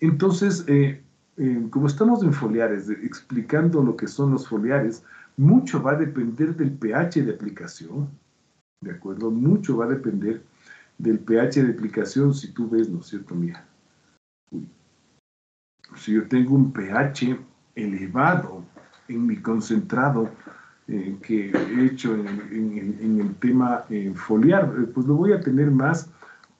Entonces, eh, eh, como estamos en foliares, explicando lo que son los foliares, mucho va a depender del pH de aplicación, ¿de acuerdo? Mucho va a depender del pH de aplicación, si tú ves, ¿no es cierto? Mira, si yo tengo un pH elevado en mi concentrado eh, que he hecho en, el tema eh, foliar, eh, pues lo voy a tener más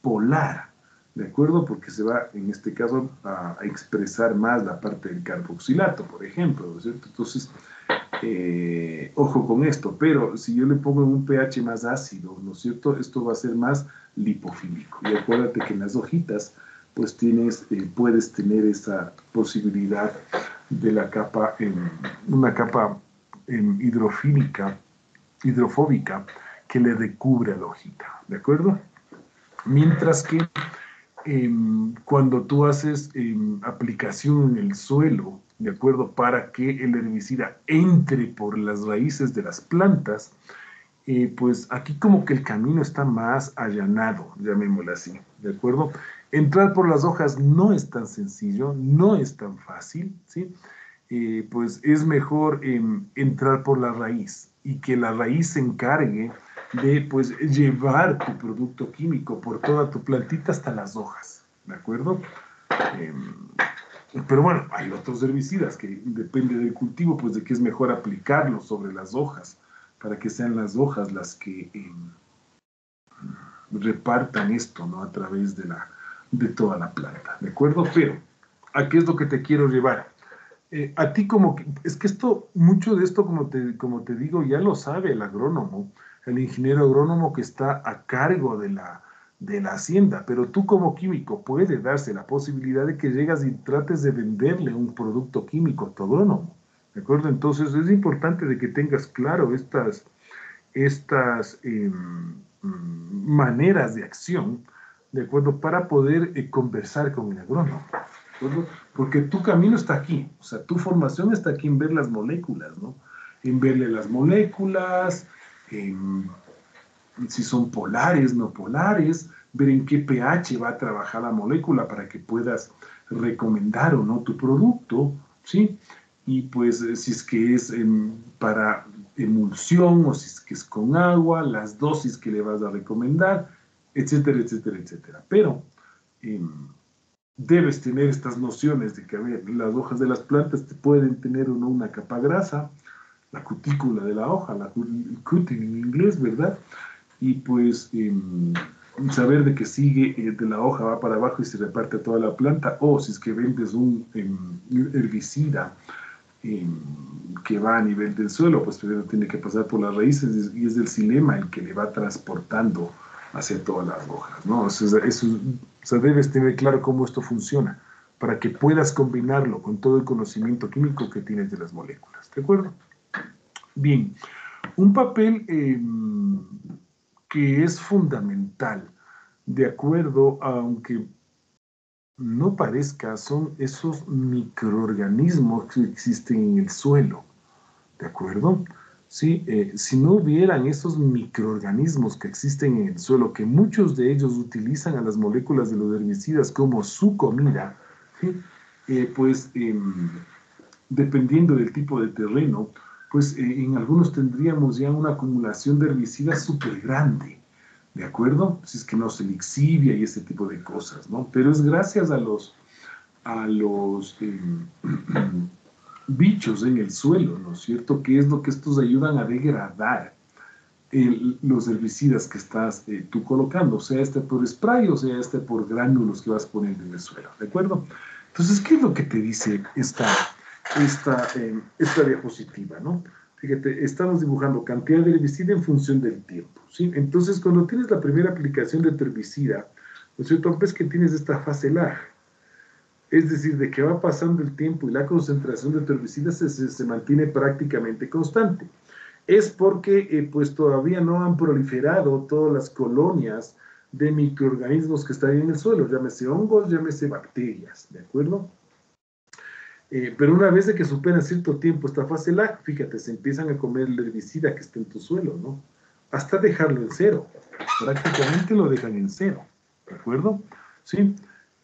polar, ¿de acuerdo? Porque se va, en este caso, a, expresar más la parte del carboxilato, por ejemplo, ¿no es cierto? Entonces, ojo con esto, pero si yo le pongo un pH más ácido, ¿no es cierto? Esto va a ser más lipofílico. Y acuérdate que en las hojitas pues tienes, eh, puedes tener esa posibilidad de la capa, en, una capa en hidrofílica, hidrofóbica, que le recubre a la hojita, ¿de acuerdo? Mientras que em, cuando tú haces em, aplicación en el suelo, ¿de acuerdo? Para que el herbicida entre por las raíces de las plantas, eh, pues aquí como que el camino está más allanado, llamémoslo así, ¿de acuerdo? Entrar por las hojas no es tan sencillo, no es tan fácil, ¿sí? Eh, pues es mejor em, entrar por la raíz y que la raíz se encargue de pues llevar tu producto químico por toda tu plantita hasta las hojas, ¿de acuerdo? Em, pero bueno, hay otros herbicidas que depende del cultivo, pues de que es mejor aplicarlos sobre las hojas para que sean las hojas las que em, repartan esto, ¿no? A través de la, de toda la planta, ¿de acuerdo? Pero, ¿a qué es lo que te quiero llevar? Eh, a ti como, que, es que esto, mucho de esto, como te, como te digo, ya lo sabe el agrónomo, el ingeniero agrónomo que está a cargo de la, de la hacienda, pero tú como químico puede darse la posibilidad de que llegas y trates de venderle un producto químico a tu agrónomo, ¿de acuerdo? Entonces es importante de que tengas claro estas, estas em, mm, maneras de acción ¿de acuerdo? Para poder eh, conversar con el agrónomo. Porque tu camino está aquí, o sea, tu formación está aquí en ver las moléculas, ¿no? En verle las moléculas, si son polares, no polares, ver en qué pH va a trabajar la molécula para que puedas recomendar o no tu producto, ¿sí? Y pues eh, si es que es para emulsión o si es que es con agua, las dosis que le vas a recomendar, etcétera, etcétera, etcétera. Pero em, debes tener estas nociones de que, a ver, las hojas de las plantas pueden tener una capa grasa, la cutícula de la hoja, la cutting en inglés, ¿verdad? Y pues em, saber de que sigue eh, de la hoja, va para abajo y se reparte toda la planta, o si es que vendes un em, herbicida que va a nivel del suelo, pues primero tiene que pasar por las raíces y es el silema el que le va transportando hacia todas las hojas, ¿no? O sea, eso, debes tener claro cómo esto funciona. para que puedas combinarlo con todo el conocimiento químico que tienes de las moléculas. ¿De acuerdo? Bien, un papel em, que es fundamental, de acuerdo, aunque no parezca, son esos microorganismos que existen en el suelo. ¿De acuerdo? Sí, eh, si no hubieran esos microorganismos que existen en el suelo, que muchos de ellos utilizan a las moléculas de los herbicidas como su comida, eh, pues em, dependiendo del tipo de terreno, pues eh, en algunos tendríamos ya una acumulación de herbicidas súper grande, ¿de acuerdo? Si es que no se lixivia y ese tipo de cosas, ¿no? Pero es gracias a los, a los em, bichos en el suelo, ¿no es cierto? Que es lo que estos ayudan a degradar los herbicidas que estás eh, tú colocando, sea este por spray o sea este por gránulos que vas poniendo en el suelo, ¿de acuerdo? Entonces, ¿qué es lo que te dice esta, esta, em, esta diapositiva, no? Fíjate, estamos dibujando cantidad de herbicida en función del tiempo, ¿sí? Entonces, cuando tienes la primera aplicación de herbicida, ¿no es cierto? Ves que tienes esta fase lag, es decir, de que va pasando el tiempo y la concentración de herbicida se, mantiene prácticamente constante. Es porque eh, pues todavía no han proliferado todas las colonias de microorganismos que están en el suelo, llámese hongos, llámese bacterias, ¿de acuerdo? Eh, pero una vez de que superan cierto tiempo esta fase lag, fíjate, se empiezan a comer el herbicida que está en tu suelo, ¿no? Hasta dejarlo en cero. Prácticamente lo dejan en cero, ¿de acuerdo? Sí.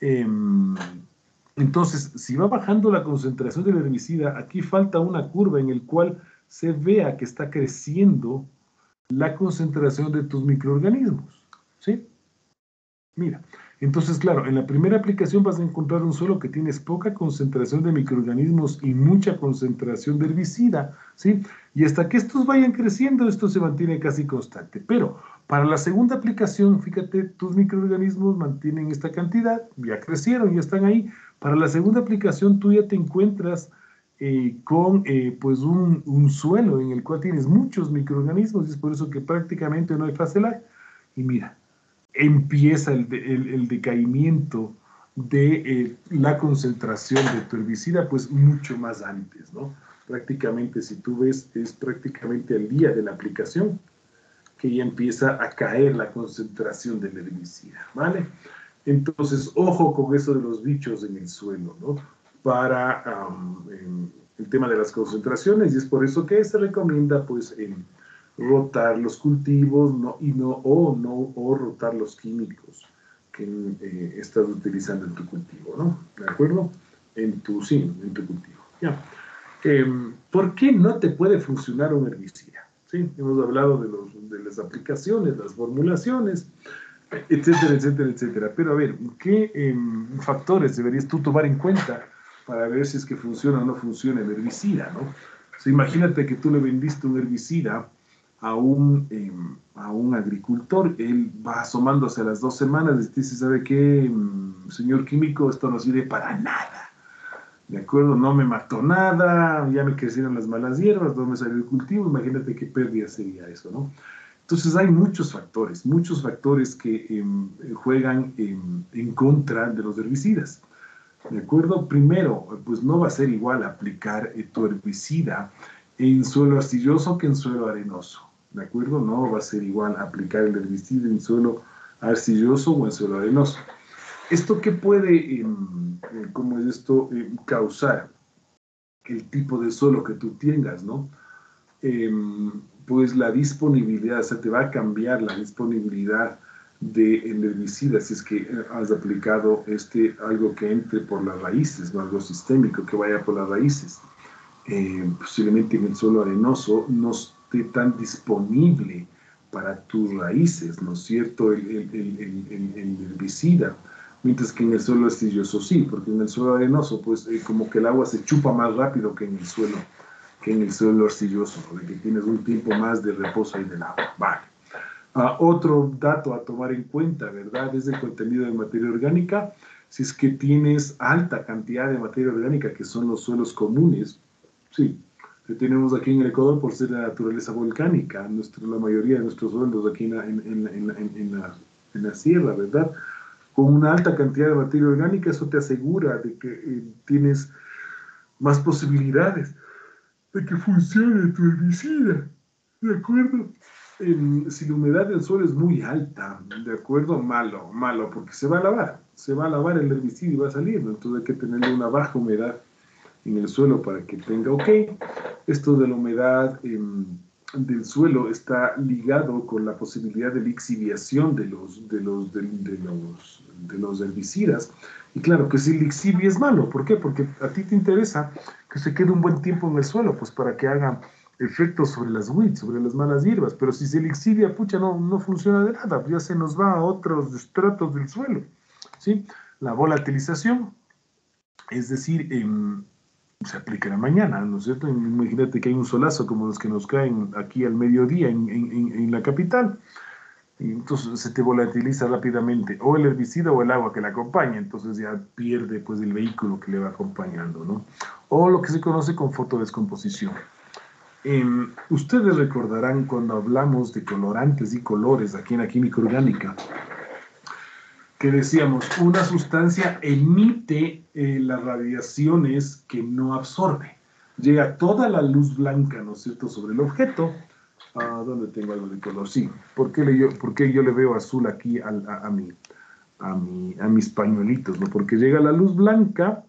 Em, entonces, si va bajando la concentración del herbicida, aquí falta una curva en el cual se vea que está creciendo la concentración de tus microorganismos. ¿Sí? Mira, entonces, claro, en la primera aplicación vas a encontrar un suelo que tienes poca concentración de microorganismos y mucha concentración de herbicida, ¿sí? Y hasta que estos vayan creciendo, esto se mantiene casi constante. Pero para la segunda aplicación, fíjate, tus microorganismos mantienen esta cantidad, ya crecieron, ya están ahí, para la segunda aplicación tú ya te encuentras eh, con eh, pues un, suelo en el cual tienes muchos microorganismos y es por eso que prácticamente no hay fase lag. Y mira, empieza el, el, decaimiento de eh, la concentración de tu herbicida pues mucho más antes, ¿no? Prácticamente si tú ves es prácticamente el día de la aplicación que ya empieza a caer la concentración del herbicida, ¿vale? Entonces, ojo con eso de los bichos en el suelo, ¿no? Para el tema de las concentraciones, y es por eso que se recomienda, pues, rotar los cultivos no, y no, o, no, o rotar los químicos que eh, estás utilizando en tu cultivo, ¿no? ¿De acuerdo? En tu, sí, en tu cultivo. Em, ¿Por qué no te puede funcionar un herbicida? ¿Sí? Hemos hablado de, los, de las aplicaciones, las formulaciones, etcétera, etcétera, etcétera. Pero a ver, ¿qué em, factores deberías tú tomar en cuenta para ver si es que funciona o no funciona el herbicida, ¿no? imagínate que tú le vendiste un herbicida a un, em, a un agricultor, él va asomándose a las dos semanas y dice, ¿sabe qué, em, señor químico? Esto no sirve para nada. ¿De acuerdo? No me mató nada, ya me crecieron las malas hierbas, no me salió el cultivo, imagínate qué pérdida sería eso, ¿no? Entonces hay muchos factores, muchos factores que em, juegan en contra de los herbicidas. ¿De acuerdo? Primero, pues no va a ser igual aplicar eh, tu herbicida en suelo arcilloso que en suelo arenoso. ¿De acuerdo? No va a ser igual aplicar el herbicida en suelo arcilloso o en suelo arenoso. ¿Esto qué puede, em, eh, cómo es esto, em, causar? El tipo de suelo que tú tengas, ¿no? Pues la disponibilidad, o sea, te va a cambiar la disponibilidad de herbicida si es que eh, has aplicado este, algo que entre por las raíces, ¿no? algo sistémico que vaya por las raíces. Eh, posiblemente en el suelo arenoso no esté tan disponible para tus raíces, ¿no es cierto?, el, herbicida, mientras que en el suelo arcilloso sí, porque en el suelo arenoso, pues eh, como que el agua se chupa más rápido que en el suelo que en el suelo arcilloso, porque tienes un tiempo más de reposo ahí del agua. Vale. Ah, otro dato a tomar en cuenta, ¿verdad? Es el contenido de materia orgánica. Si es que tienes alta cantidad de materia orgánica, que son los suelos comunes, sí, que tenemos aquí en el Ecuador por ser la naturaleza volcánica, nuestro, la mayoría de nuestros suelos aquí en la, en, en la, en la sierra, ¿verdad? con una alta cantidad de materia orgánica, eso te asegura de que eh, tienes más posibilidades de que funcione tu herbicida, ¿de acuerdo? si la humedad del suelo es muy alta, ¿de acuerdo? Malo, malo, porque se va a lavar, se va a lavar el herbicida y va salir, entonces hay que tener una baja humedad en el suelo para que tenga ok. Esto de la humedad em, del suelo está ligado con la posibilidad de lixiviación de los, de los, de, los, de los herbicidas. Y claro que si lixivia es malo, ¿por qué? Porque a ti te interesa que se quede un buen tiempo en el suelo, pues para que haga efectos sobre las weeds, sobre las malas hierbas. Pero si se lixidia, pucha, no, no funciona de nada, ya se nos va a otros estratos del suelo. ¿sí? La volatilización, es decir, se aplica en la mañana, ¿no es cierto? Imagínate que hay un solazo como los que nos caen aquí al mediodía en, en, en la capital. Y entonces se te volatiliza rápidamente o el herbicida o el agua que le acompaña, entonces ya pierde pues el vehículo que le va acompañando, ¿no? O lo que se conoce con fotodescomposición. Em, ustedes recordarán cuando hablamos de colorantes y colores aquí en la química orgánica, que decíamos, una sustancia emite eh, las radiaciones que no absorbe. Llega toda la luz blanca, ¿no es cierto?, sobre el objeto. Ah, ¿Dónde tengo algo de color? Sí. ¿Por qué, yo, le veo azul aquí a, a, a mis pañuelitos? ¿no? Porque llega la luz blanca,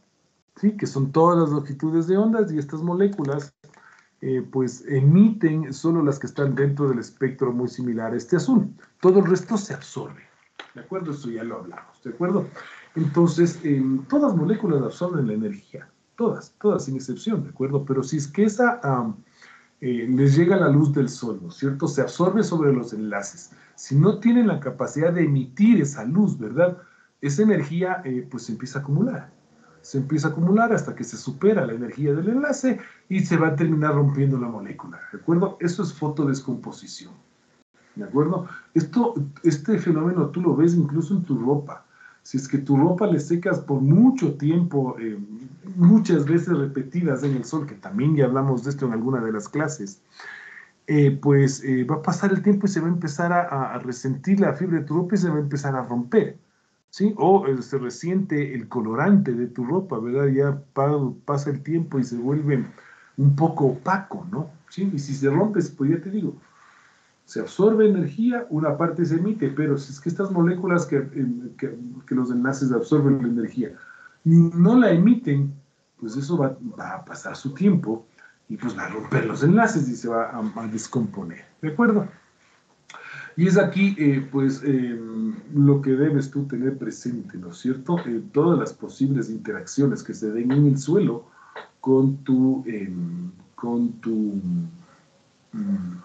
¿sí? que son todas las longitudes de ondas y estas moléculas eh, pues emiten solo las que están dentro del espectro muy similar a este azul. Todo el resto se absorbe. ¿De acuerdo? Eso ya lo hablamos. ¿De acuerdo? Entonces, em, todas las moléculas absorben la energía. Todas, todas sin excepción. ¿De acuerdo? Pero si es que esa eh, les llega la luz del sol, ¿no es cierto? Se absorbe sobre los enlaces. Si no tienen la capacidad de emitir esa luz, ¿verdad? Esa energía eh, pues se empieza a acumular se empieza a acumular hasta que se supera la energía del enlace y se va a terminar rompiendo la molécula. ¿De acuerdo? Eso es fotodescomposición. ¿De acuerdo? Esto, este fenómeno tú lo ves incluso en tu ropa. Si es que tu ropa le secas por mucho tiempo, eh, muchas veces repetidas en el sol, que también ya hablamos de esto en alguna de las clases, eh, pues eh, va a pasar el tiempo y se va a empezar a, a resentir la fibra de tu ropa y se va a empezar a romper. ¿Sí? O eh, se resiente el colorante de tu ropa, ¿verdad? Ya pasa el tiempo y se vuelve un poco opaco, ¿no? ¿Sí? Y si se rompe, pues ya te digo, se absorbe energía, una parte se emite, pero si es que estas moléculas que, que, los enlaces absorben la energía no la emiten, pues eso va, va, a pasar su tiempo y pues va a romper los enlaces y se va a, a descomponer, ¿de acuerdo? Y es aquí, eh, pues, em, lo que debes tú tener presente, ¿no es cierto? Eh, todas las posibles interacciones que se den en el suelo con tu, em, con tu mm,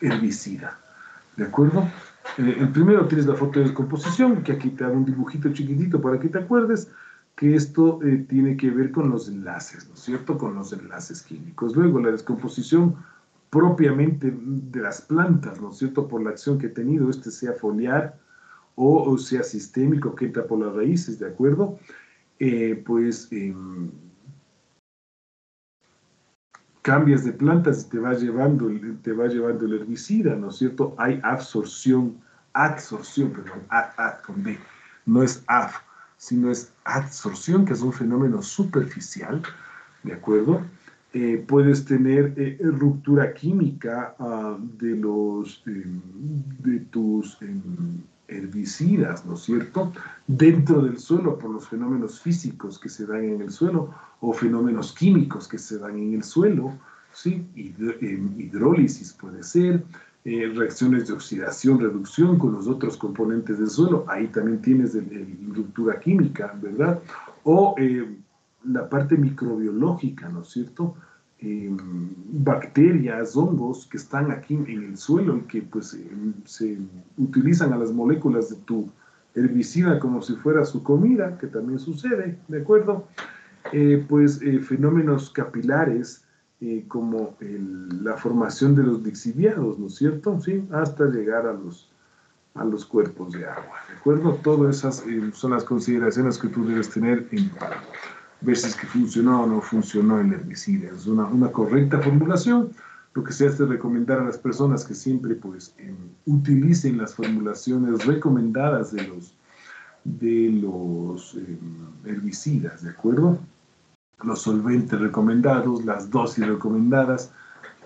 herbicida, ¿de acuerdo? Eh, el primero tienes la foto de descomposición, que aquí te hago un dibujito chiquitito para que te acuerdes que esto tiene que ver con los enlaces, ¿no es cierto? Con los enlaces químicos. Luego la descomposición propiamente de las plantas, ¿no es cierto? Por la acción que ha tenido, este sea foliar o, sea sistémico que entra por las raíces, ¿de acuerdo? Eh, pues em, cambias de plantas y te va llevando, te va llevando el herbicida, ¿no es cierto? Hay absorción, absorción, perdón, ad, con B, no es af, sino es absorción, que es un fenómeno superficial, ¿de acuerdo? Eh, puedes tener eh, ruptura química ah, de, los, em, de tus herbicidas, ¿no es cierto?, dentro del suelo por los fenómenos físicos que se dan en el suelo o fenómenos químicos que se dan en el suelo, ¿sí? Hidrólisis puede ser, eh, reacciones de oxidación, reducción con los otros componentes del suelo, ahí también tienes ruptura química, ¿verdad? O la parte microbiológica, ¿no es cierto? Em, bacterias, hongos que están aquí en el suelo y que pues em, se utilizan a las moléculas de tu herbicida como si fuera su comida, que también sucede, ¿de acuerdo? Eh, pues eh, fenómenos capilares eh, como la formación de los lixiviados, ¿no es cierto? Hasta llegar a los, a los cuerpos de agua, ¿de acuerdo? Todas esas son las consideraciones que tú debes tener en para ver si es que funcionó o no funcionó el herbicida. Es una, una correcta formulación. Lo que se hace es recomendar a las personas que siempre pues, em, utilicen las formulaciones recomendadas de los, de los eh, herbicidas, ¿de acuerdo? Los solventes recomendados, las dosis recomendadas,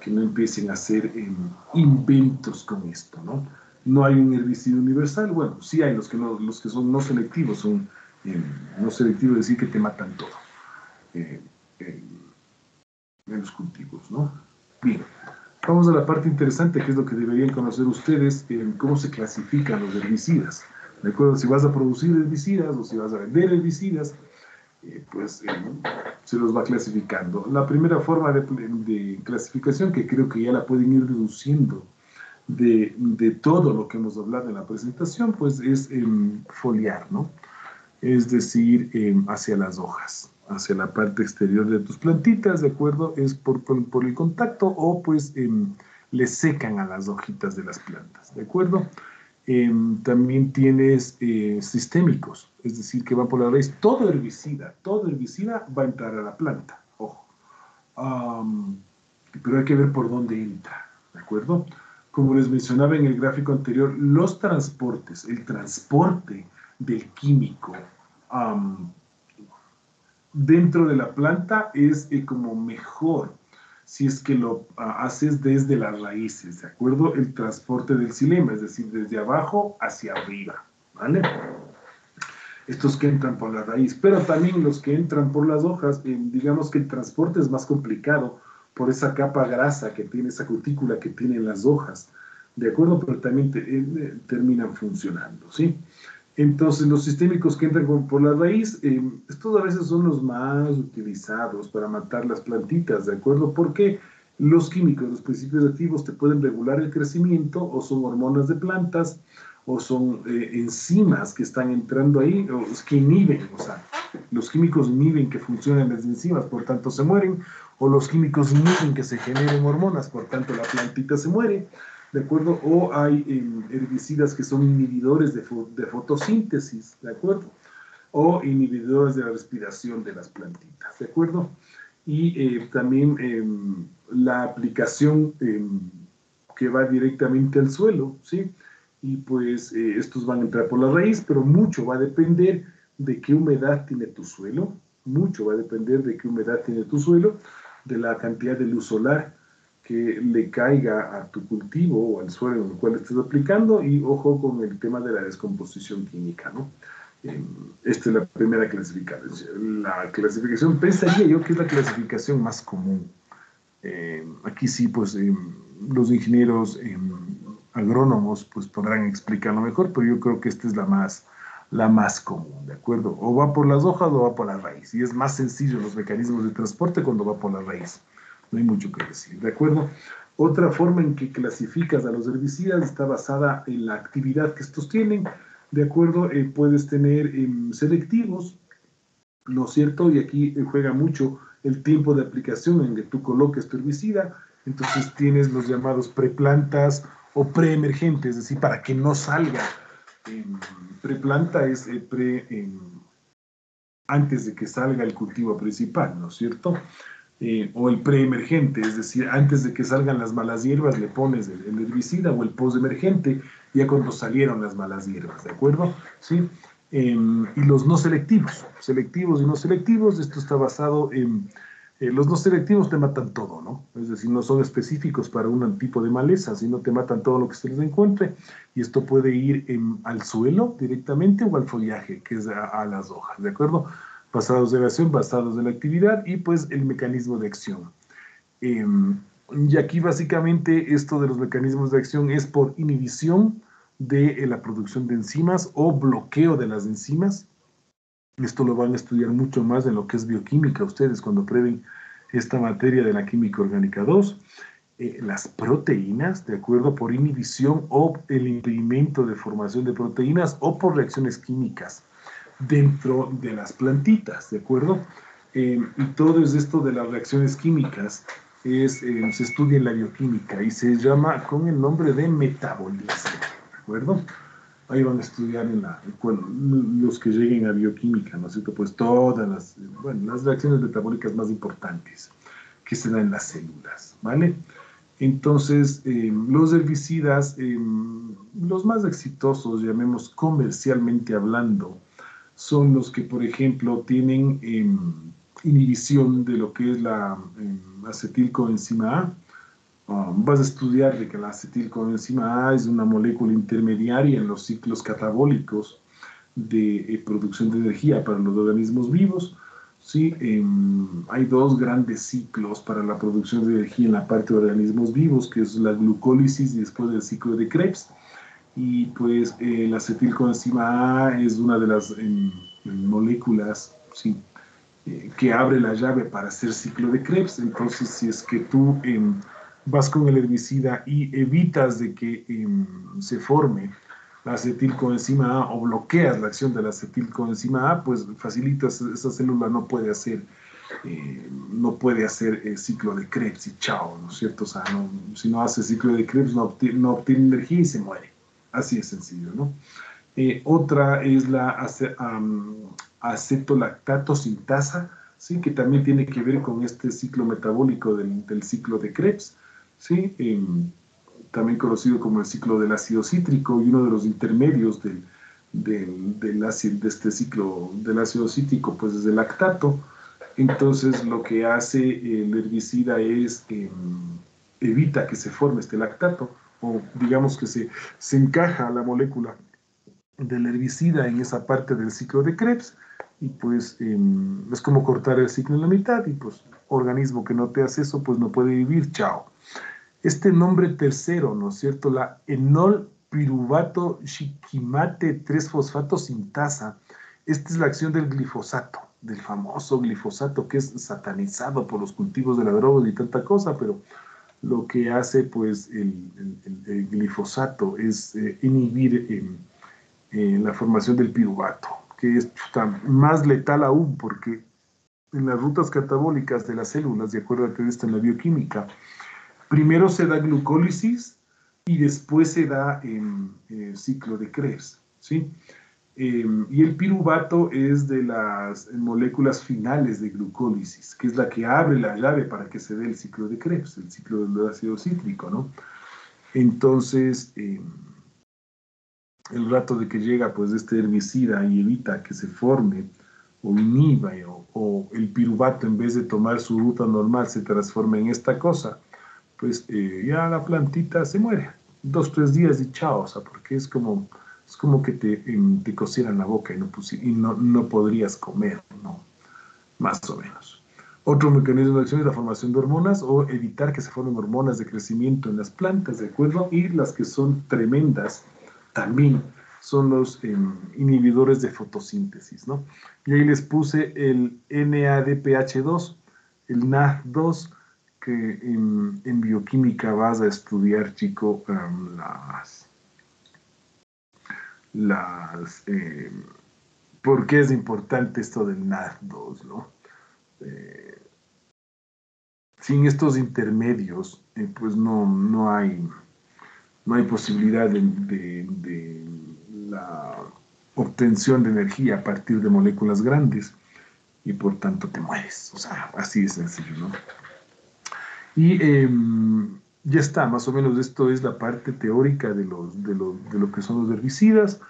que no empiecen a hacer em, inventos con esto, ¿no? No hay un herbicida universal, bueno, sí hay los que, los que son no selectivos, son no selectivos, decir, que te matan todo eh, en los cultivos, ¿no? Bien, vamos a la parte interesante, que es lo que deberían conocer ustedes, en cómo se clasifican los herbicidas. ¿De acuerdo? Si vas a producir herbicidas o si vas a vender herbicidas, eh, pues eh, se los va clasificando. La primera forma de, clasificación, que creo que ya la pueden ir reduciendo de, de, todo lo que hemos hablado en la presentación, pues es em, foliar, ¿no? Es decir, em, hacia las hojas, hacia la parte exterior de tus plantitas, ¿de acuerdo? Es por, por, el contacto o pues em, le secan a las hojitas de las plantas, ¿de acuerdo? Em, también tienes eh, sistémicos, es decir, que van por la raíz. Todo herbicida, todo herbicida va a entrar a la planta, ojo. pero hay que ver por dónde entra, ¿de acuerdo? Como les mencionaba en el gráfico anterior, los transportes, el transporte del químico dentro de la planta es eh, como mejor si es que lo ah, haces desde las raíces, ¿de acuerdo? El transporte del xilema, es decir, desde abajo hacia arriba, ¿vale? Estos que entran por la raíz, pero también los que entran por las hojas, eh, digamos que el transporte es más complicado por esa capa grasa que tiene, esa cutícula que tienen las hojas, ¿de acuerdo? Pero también eh, terminan funcionando, ¿sí? Entonces, los sistémicos que entran por la raíz, eh, estos a veces son los más utilizados para matar las plantitas, ¿de acuerdo? Porque los químicos, los principios activos te pueden regular el crecimiento o son hormonas de plantas o son eh, enzimas que están entrando ahí o que inhiben, o sea, los químicos inhiben que funcionen las enzimas, por tanto se mueren, o los químicos inhiben que se generen hormonas, por tanto la plantita se muere. ¿De acuerdo? O hay em, herbicidas que son inhibidores de, fotosíntesis, ¿de acuerdo? O inhibidores de la respiración de las plantitas, ¿de acuerdo? Y eh, también em, la aplicación em, que va directamente al suelo, ¿sí? Y pues eh, estos van a entrar por la raíz, pero mucho va a depender de qué humedad tiene tu suelo, mucho va a depender de qué humedad tiene tu suelo, de la cantidad de luz solar, que le caiga a tu cultivo o al suelo en el cual estés aplicando y ojo con el tema de la descomposición química, ¿no? Em, esta es la primera clasificación. La clasificación, pensaría yo que es la clasificación más común. Em, aquí sí, pues em, los ingenieros agrónomos pues podrán explicarlo mejor, pero yo creo que esta es la más, la más común, ¿de acuerdo? O va por las hojas o va por la raíz. Y es más sencillo los mecanismos de transporte cuando va por la raíz no hay mucho que decir, ¿de acuerdo? Otra forma en que clasificas a los herbicidas está basada en la actividad que estos tienen, ¿de acuerdo? Eh, puedes tener em, selectivos, ¿no es cierto? Y aquí eh, juega mucho el tiempo de aplicación en que tú coloques tu herbicida, entonces tienes los llamados preplantas o preemergentes, es decir, para que no salga. Em, preplanta es eh, pre, em, antes de que salga el cultivo principal, ¿no es cierto? Eh, o el preemergente, es decir, antes de que salgan las malas hierbas le pones el, herbicida o el postemergente, ya cuando salieron las malas hierbas, ¿de acuerdo? ¿Sí? Em, y los no selectivos, selectivos y no selectivos, esto está basado en, eh, los no selectivos te matan todo, ¿no? Es decir, no son específicos para un tipo de maleza, sino te matan todo lo que se les encuentre, y esto puede ir al suelo directamente o al follaje, que es a las hojas, ¿de acuerdo? Basados de la acción, basados de la actividad y pues el mecanismo de acción. Em, y aquí básicamente esto de los mecanismos de acción es por inhibición de eh, la producción de enzimas o bloqueo de las enzimas. Esto lo van a estudiar mucho más en lo que es bioquímica ustedes cuando prueben esta materia de la química orgánica 2. Eh, las proteínas, de acuerdo, por inhibición o el impedimento de formación de proteínas o por reacciones químicas dentro de las plantitas, ¿de acuerdo? Eh, y todo es esto de las reacciones químicas, es, eh, se estudia en la bioquímica y se llama con el nombre de metabolismo, ¿de acuerdo? Ahí van a estudiar en la, bueno, los que lleguen a bioquímica, ¿no es cierto? Pues todas las, bueno, las reacciones metabólicas más importantes que se dan en las células, ¿vale? Entonces, eh, los herbicidas, los más exitosos, llamemos comercialmente hablando, son los que, por ejemplo, tienen em, inhibición de lo que es la em, acetilcoenzima A. Um, vas a estudiar de que la acetilcoenzima A es una molécula intermediaria en los ciclos catabólicos de eh, producción de energía para los organismos vivos. Sí, em, hay dos grandes ciclos para la producción de energía en la parte de organismos vivos, que es la glucólisis y después el ciclo de Krebs. Y pues eh, la acetilcoenzima A es una de las em, moléculas ¿sí? Eh, que abre la llave para hacer ciclo de Krebs. Entonces, si es que tú em, vas con el herbicida y evitas de que se forme la acetilcoenzima A o bloqueas la acción de la acetilcoenzima A, pues facilitas, esa célula no puede hacer, eh, no puede hacer eh, ciclo de Krebs y chao, ¿no es cierto? O sea, si no hace ciclo de Krebs no no obtiene energía y se muere. Así es sencillo, ¿no? Eh, otra es la acetolactato sintasa, ¿sí? que también tiene que ver con este ciclo metabólico del, ciclo de Krebs. ¿sí? también conocido como el ciclo del ácido cítrico y uno de los intermedios del, ácido, de este ciclo del ácido cítrico, pues es el lactato. Entonces lo que hace el herbicida es em, evita que se forme este lactato o digamos que se, se encaja la molécula del herbicida en esa parte del ciclo de Krebs y pues em, es como cortar el ciclo en la mitad y pues organismo que no te hace eso pues no puede vivir, chao. Este nombre tercero, ¿no es cierto? La enol piruvato shiquimate 3-fosfato sintasa. Esta es la acción del glifosato, del famoso glifosato que es satanizado por los cultivos de la droga y tanta cosa, pero lo que hace pues el, glifosato es eh, inhibir la formación del piruvato, que es más letal aún porque en las rutas catabólicas de las células, de acuerdo a que está en la bioquímica, primero se da glucólisis y después se da el eh, ciclo de Krebs, ¿sí? Em, y el piruvato es de las moléculas finales de glucólisis, que es la que abre la llave para que se dé el ciclo de Krebs, el ciclo del ácido cítrico, ¿no? Entonces, em, el rato de que llega pues este herbicida y evita que se forme o inhiba o, o el piruvato en vez de tomar su ruta normal se transforma en esta cosa, pues eh, ya la plantita se muere. Dos, tres días y chao, o sea, porque es como, es como que te, em, te cocieran la boca y, no, y no, no podrías comer, ¿no? Más o menos. Otro mecanismo de acción es la formación de hormonas o evitar que se formen hormonas de crecimiento en las plantas, ¿de acuerdo? Y las que son tremendas también son los em, inhibidores de fotosíntesis, ¿no? Y ahí les puse el NADPH2, el NAD2, que en, bioquímica vas a estudiar, chico, las... las em, ¿Por qué es importante esto del NAD2, no? Eh, sin estos intermedios, eh, pues no, no, hay, no hay posibilidad de, la obtención de energía a partir de moléculas grandes y por tanto te mueres. O sea, así de sencillo, ¿no? Y em, ya está, más o menos esto es la parte teórica de, los, de, lo, de lo que son los herbicidas.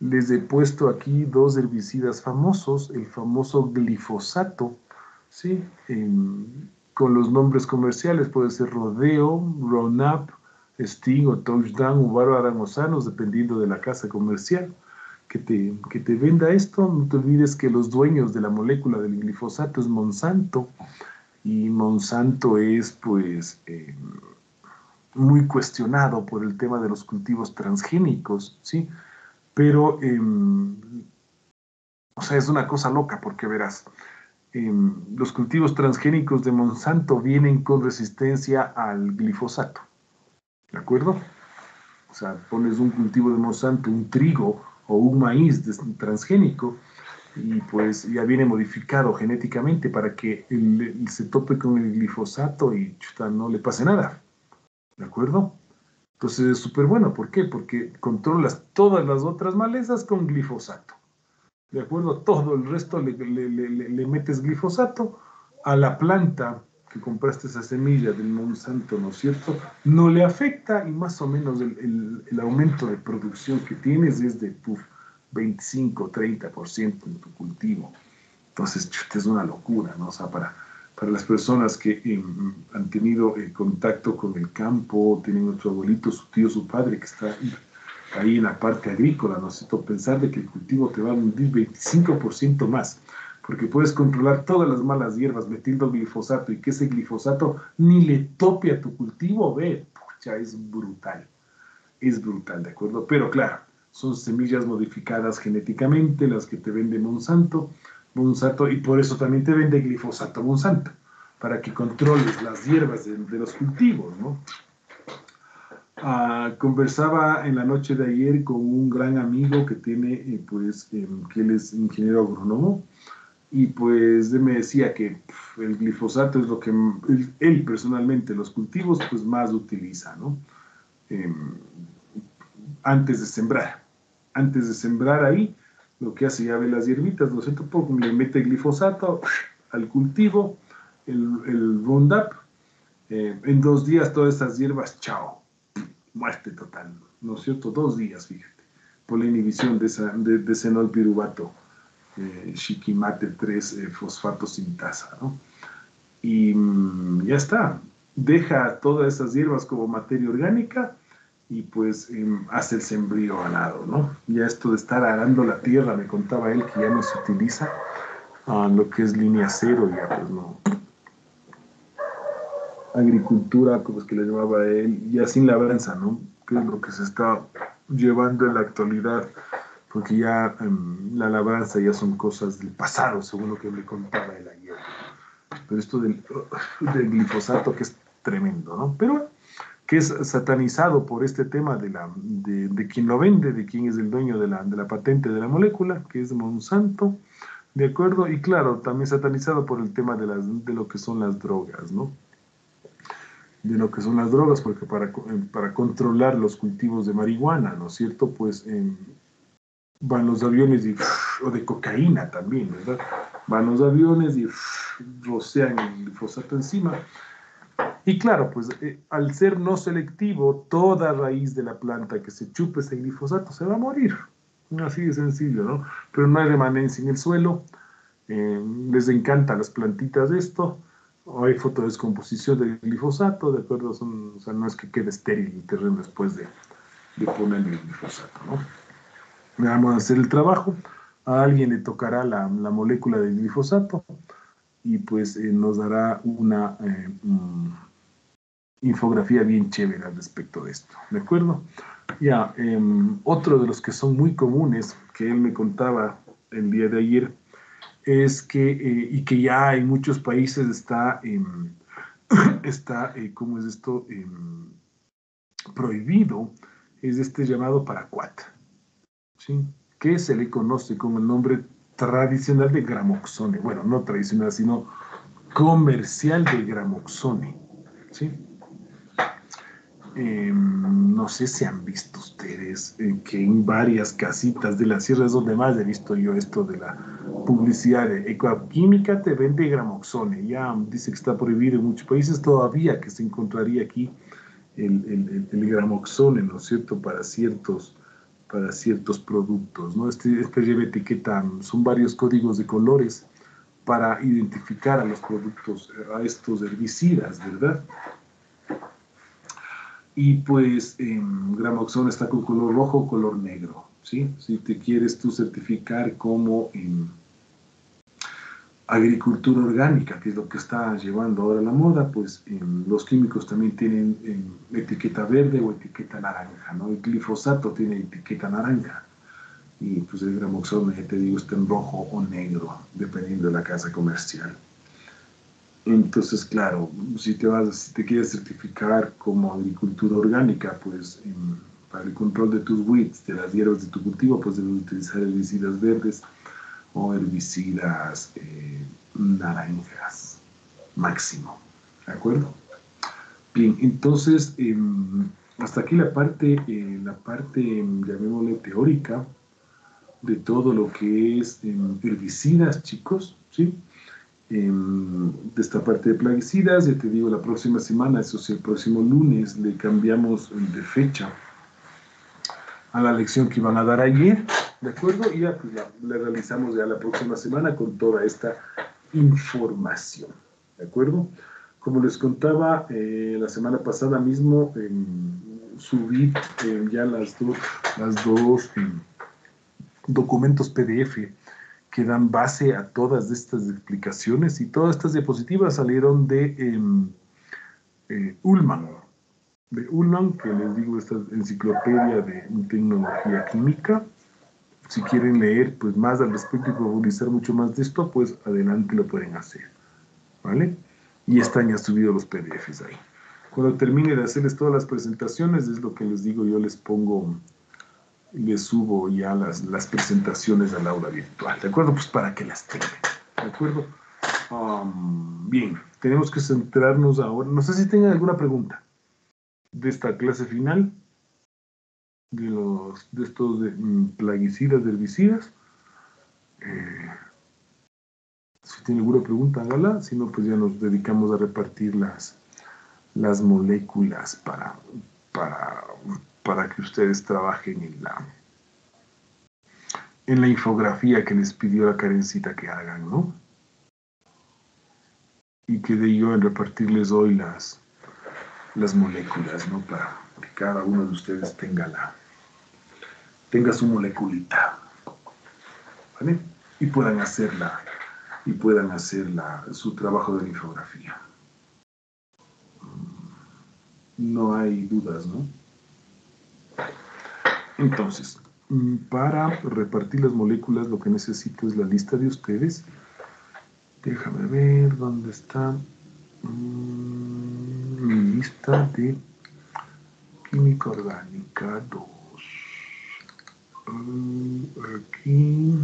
Les he puesto aquí dos herbicidas famosos, el famoso glifosato, ¿sí? Con los nombres comerciales, puede ser Rodeo, Roundup, Sting o Touchdown o Bárbara Mosanos, dependiendo de la casa comercial que te, que te venda esto. No te olvides que los dueños de la molécula del glifosato es Monsanto y Monsanto es pues eh, muy cuestionado por el tema de los cultivos transgénicos, ¿sí? Pero, em, o sea, es una cosa loca porque verás, em, los cultivos transgénicos de Monsanto vienen con resistencia al glifosato, ¿de acuerdo? O sea, pones un cultivo de Monsanto, un trigo o un maíz transgénico, y pues ya viene modificado genéticamente para que se tope con el glifosato y no le pase nada. ¿De acuerdo? Entonces es súper bueno. ¿Por qué? Porque controlas todas las otras malezas con glifosato. ¿De acuerdo? Todo el resto le, le, metes glifosato a la planta que compraste esa semilla del Monsanto, ¿no es cierto? No le afecta y más o menos el, el, aumento de producción que tienes es de puff, 25, 30% en tu cultivo. Entonces, es una locura, ¿no? O sea, para, para las personas que em, han tenido eh, contacto con el campo, tienen otro abuelito, su tío, su padre, que está ahí en la parte agrícola, ¿no es Pensar de que el cultivo te va a hundir 25% más, porque puedes controlar todas las malas hierbas metiendo glifosato y que ese glifosato ni le tope a tu cultivo, ve, pucha, es brutal, es brutal, ¿de acuerdo? Pero claro, son semillas modificadas genéticamente, las que te vende Monsanto, Monsanto, y por eso también te vende glifosato Monsanto, para que controles las hierbas de, los cultivos, ¿no? Ah, conversaba en la noche de ayer con un gran amigo que tiene, eh, pues, em, que él es ingeniero agrónomo, y pues él me decía que el glifosato es lo que él, personalmente, los cultivos, pues más utiliza, ¿no? Em, antes de sembrar. Antes de sembrar ahí, lo que hace ya ve las hierbitas, ¿no es cierto? le mete glifosato al cultivo, el, el Roundup, eh, en dos días todas esas hierbas, chao, muerte total, ¿no es cierto? Dos días, fíjate, por la inhibición de, esa, de, de piruvato, eh, Shikimate 3 eh, fosfato sintasa, ¿no? Y mm, ya está, deja todas esas hierbas como materia orgánica y pues em, hace el sembrío lado, ¿no? Ya esto de estar arando la tierra, me contaba él que ya no se utiliza uh, lo que es línea cero, ya pues no. Agricultura, como es que le llamaba él, ya sin labranza, ¿no? Que es lo que se está llevando en la actualidad, porque ya em, la labranza ya son cosas del pasado, según lo que me contaba él ayer. Pero esto del glifosato que es tremendo, ¿no? Pero que es satanizado por este tema de, la, de, de quien lo vende, de quién es el dueño de la, de la, patente de la molécula, que es Monsanto, ¿de acuerdo? Y claro, también satanizado por el tema de, las, de lo que son las drogas, ¿no? De lo que son las drogas, porque para, para controlar los cultivos de marihuana, ¿no es cierto? Pues van los aviones y, o de cocaína también, ¿verdad? Van los aviones y rocean el glifosato encima y claro, pues eh, al ser no selectivo, toda raíz de la planta que se chupe ese glifosato se va a morir. Así de sencillo, ¿no? Pero no hay remanencia en el suelo. Eh, les encanta las plantitas esto. Hay fotodescomposición del glifosato, ¿de acuerdo? Son, o sea, no es que quede estéril el terreno después de, de poner el glifosato, ¿no? Vamos a hacer el trabajo. A alguien le tocará la, la molécula del glifosato y pues eh, nos dará una mm, infografía bien chévere al respecto de esto, ¿de acuerdo? Ya, em, otro de los que son muy comunes, que él me contaba el día de ayer, es que, eh, y que ya en muchos países está, em, está eh, ¿cómo es esto? Em, prohibido, es este llamado paraquat, ¿sí? que se le conoce con el nombre tradicional de gramoxone, bueno, no tradicional, sino comercial de gramoxone, ¿sí? Em, no sé si han visto ustedes eh, que en varias casitas de las sierras donde más he visto yo esto de la publicidad de Ecoquímica te vende gramoxone. Ya dice que está prohibido en muchos países todavía que se encontraría aquí el, el, gramoxone, ¿no es cierto?, para ciertos, para ciertos productos. ¿no? Este, este lleva etiqueta, son varios códigos de colores para identificar a los productos, a estos herbicidas, ¿verdad? y pues eh, está con color rojo o color negro, ¿sí? Si te quieres tú certificar como agricultura orgánica, que es lo que está llevando ahora la moda, pues em, los químicos también tienen em, etiqueta verde o etiqueta naranja, ¿no? El glifosato tiene etiqueta naranja y pues el Gramoxone, ya te digo, está en rojo o negro, dependiendo de la casa comercial. Entonces, claro, si te vas, si te quieres certificar como agricultura orgánica, pues para el control de tus weeds, de las hierbas de tu cultivo, pues debes utilizar herbicidas verdes o herbicidas eh, naranjas, máximo. ¿De acuerdo? Bien, entonces, em, hasta aquí la parte, eh, la parte, llamémosle teórica, de todo lo que es em, herbicidas, chicos, ¿sí? Em, de esta parte de plaguicidas. Ya te digo, la próxima semana, eso sí, el próximo lunes, le cambiamos de fecha a la lección que iban a dar ayer. ¿De acuerdo? Y ya, pues, la, la realizamos ya la próxima semana con toda esta información. ¿De acuerdo? Como les contaba eh, la semana pasada mismo, subí eh, ya las dos, dos em, documentos PDF que dan base a todas estas explicaciones y todas estas diapositivas salieron de em, eh, Ullman, de Ullman, que les digo, esta enciclopedia de tecnología química. Si quieren leer pues, más al respecto y profundizar mucho más de esto, pues adelante lo pueden hacer. ¿Vale? Y están ya subidos los PDFs ahí. Cuando termine de hacerles todas las presentaciones, es lo que les digo, yo les pongo, les subo ya las, las presentaciones al aula virtual, ¿de acuerdo? Pues para que las tengan, ¿de acuerdo? Um, bien, tenemos que centrarnos ahora, no sé si tengan alguna pregunta de esta clase final, los, de estos de, mm, plaguicidas, herbicidas. Eh, si tiene alguna pregunta, hágala, si no, pues ya nos dedicamos a repartir las, las moléculas para, para, para que ustedes trabajen en la, en la infografía que les pidió la carencita que hagan, ¿no? Y quedé yo en repartirles hoy las, las moléculas, ¿no? Para que cada uno de ustedes tenga la tenga su moleculita, ¿vale? Y puedan hacerla y puedan hacer su trabajo de infografía. No hay dudas, ¿no? Entonces, para repartir las moléculas lo que necesito es la lista de ustedes. Déjame ver dónde está mm, mi lista de química orgánica 2. Aquí.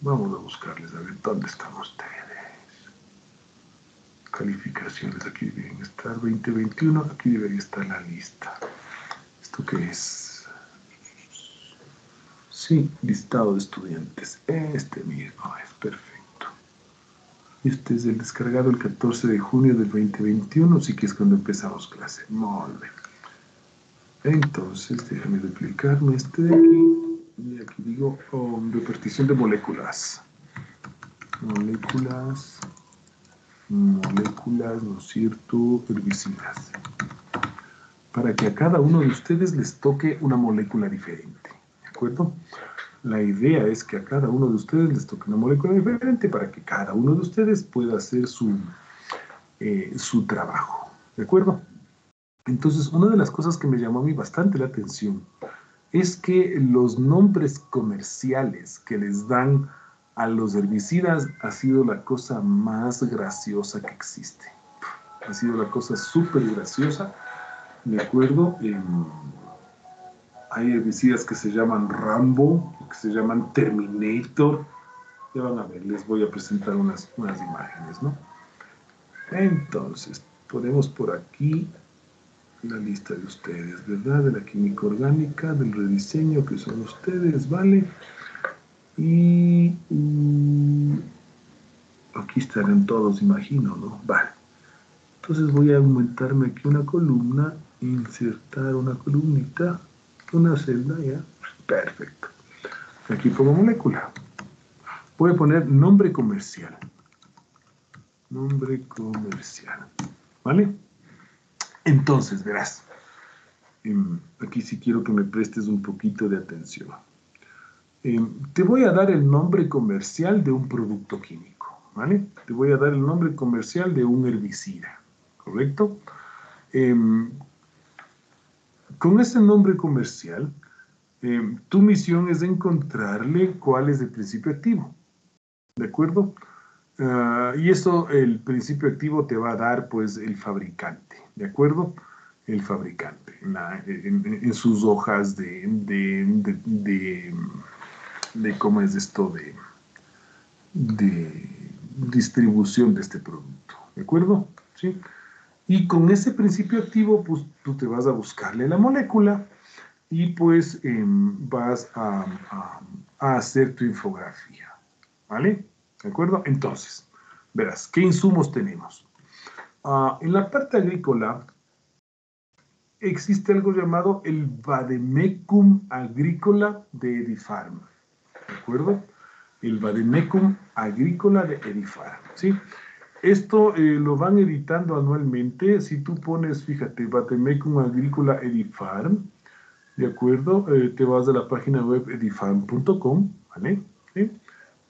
Vamos a buscarles a ver dónde están ustedes. Calificaciones, aquí deben estar 2021, aquí debería estar la lista. ¿Esto qué es? Sí, listado de estudiantes. Este mismo es perfecto. Este es el descargado el 14 de junio del 2021, así que es cuando empezamos clase. Muy. Entonces, déjame duplicarme este de aquí. Y aquí digo oh, repartición de moléculas. Moléculas, moléculas, ¿no es cierto? Herbicidas. Para que a cada uno de ustedes les toque una molécula diferente. ¿De acuerdo? La idea es que a cada uno de ustedes les toque una molécula diferente para que cada uno de ustedes pueda hacer su, eh, su trabajo. ¿De acuerdo? Entonces, una de las cosas que me llamó a mí bastante la atención es que los nombres comerciales que les dan a los herbicidas ha sido la cosa más graciosa que existe. Ha sido la cosa súper graciosa. Me acuerdo, hay herbicidas que se llaman Rambo, que se llaman Terminator. Ya van a ver, les voy a presentar unas, unas imágenes, ¿no? Entonces, ponemos por aquí la lista de ustedes, ¿verdad? De la química orgánica, del rediseño que son ustedes, ¿vale? Y mm, aquí estarán todos, imagino, ¿no? Vale. Entonces voy a aumentarme aquí una columna, insertar una columnita, una celda, ¿ya? Perfecto. Aquí pongo molécula. Voy a poner nombre comercial. Nombre comercial. ¿Vale? Entonces, verás, em, aquí sí quiero que me prestes un poquito de atención. Em, te voy a dar el nombre comercial de un producto químico, ¿vale? Te voy a dar el nombre comercial de un herbicida, ¿correcto? Em, con ese nombre comercial, tu misión es encontrarle cuál es el principio activo, ¿de acuerdo? Ah, y eso, el principio activo te va a dar, pues, el fabricante. ¿de acuerdo? El fabricante, en, sus hojas de, de, de, cómo es esto de, de distribución de este producto, ¿de acuerdo? ¿Sí? Y con ese principio activo, pues tú te vas a buscarle la molécula y pues em, vas a, a, hacer tu infografía, ¿vale? ¿De acuerdo? Entonces, verás, ¿qué insumos tenemos? Ah, en la parte agrícola existe algo llamado el Vademecum agrícola de Edifarm. ¿De acuerdo? El Vademecum agrícola de Edifarm. ¿sí? Esto eh, lo van editando anualmente. Si tú pones, fíjate, Vademecum agrícola Edifarm, ¿de acuerdo? Eh, te vas a la página web edifarm.com, ¿vale? ¿Sí?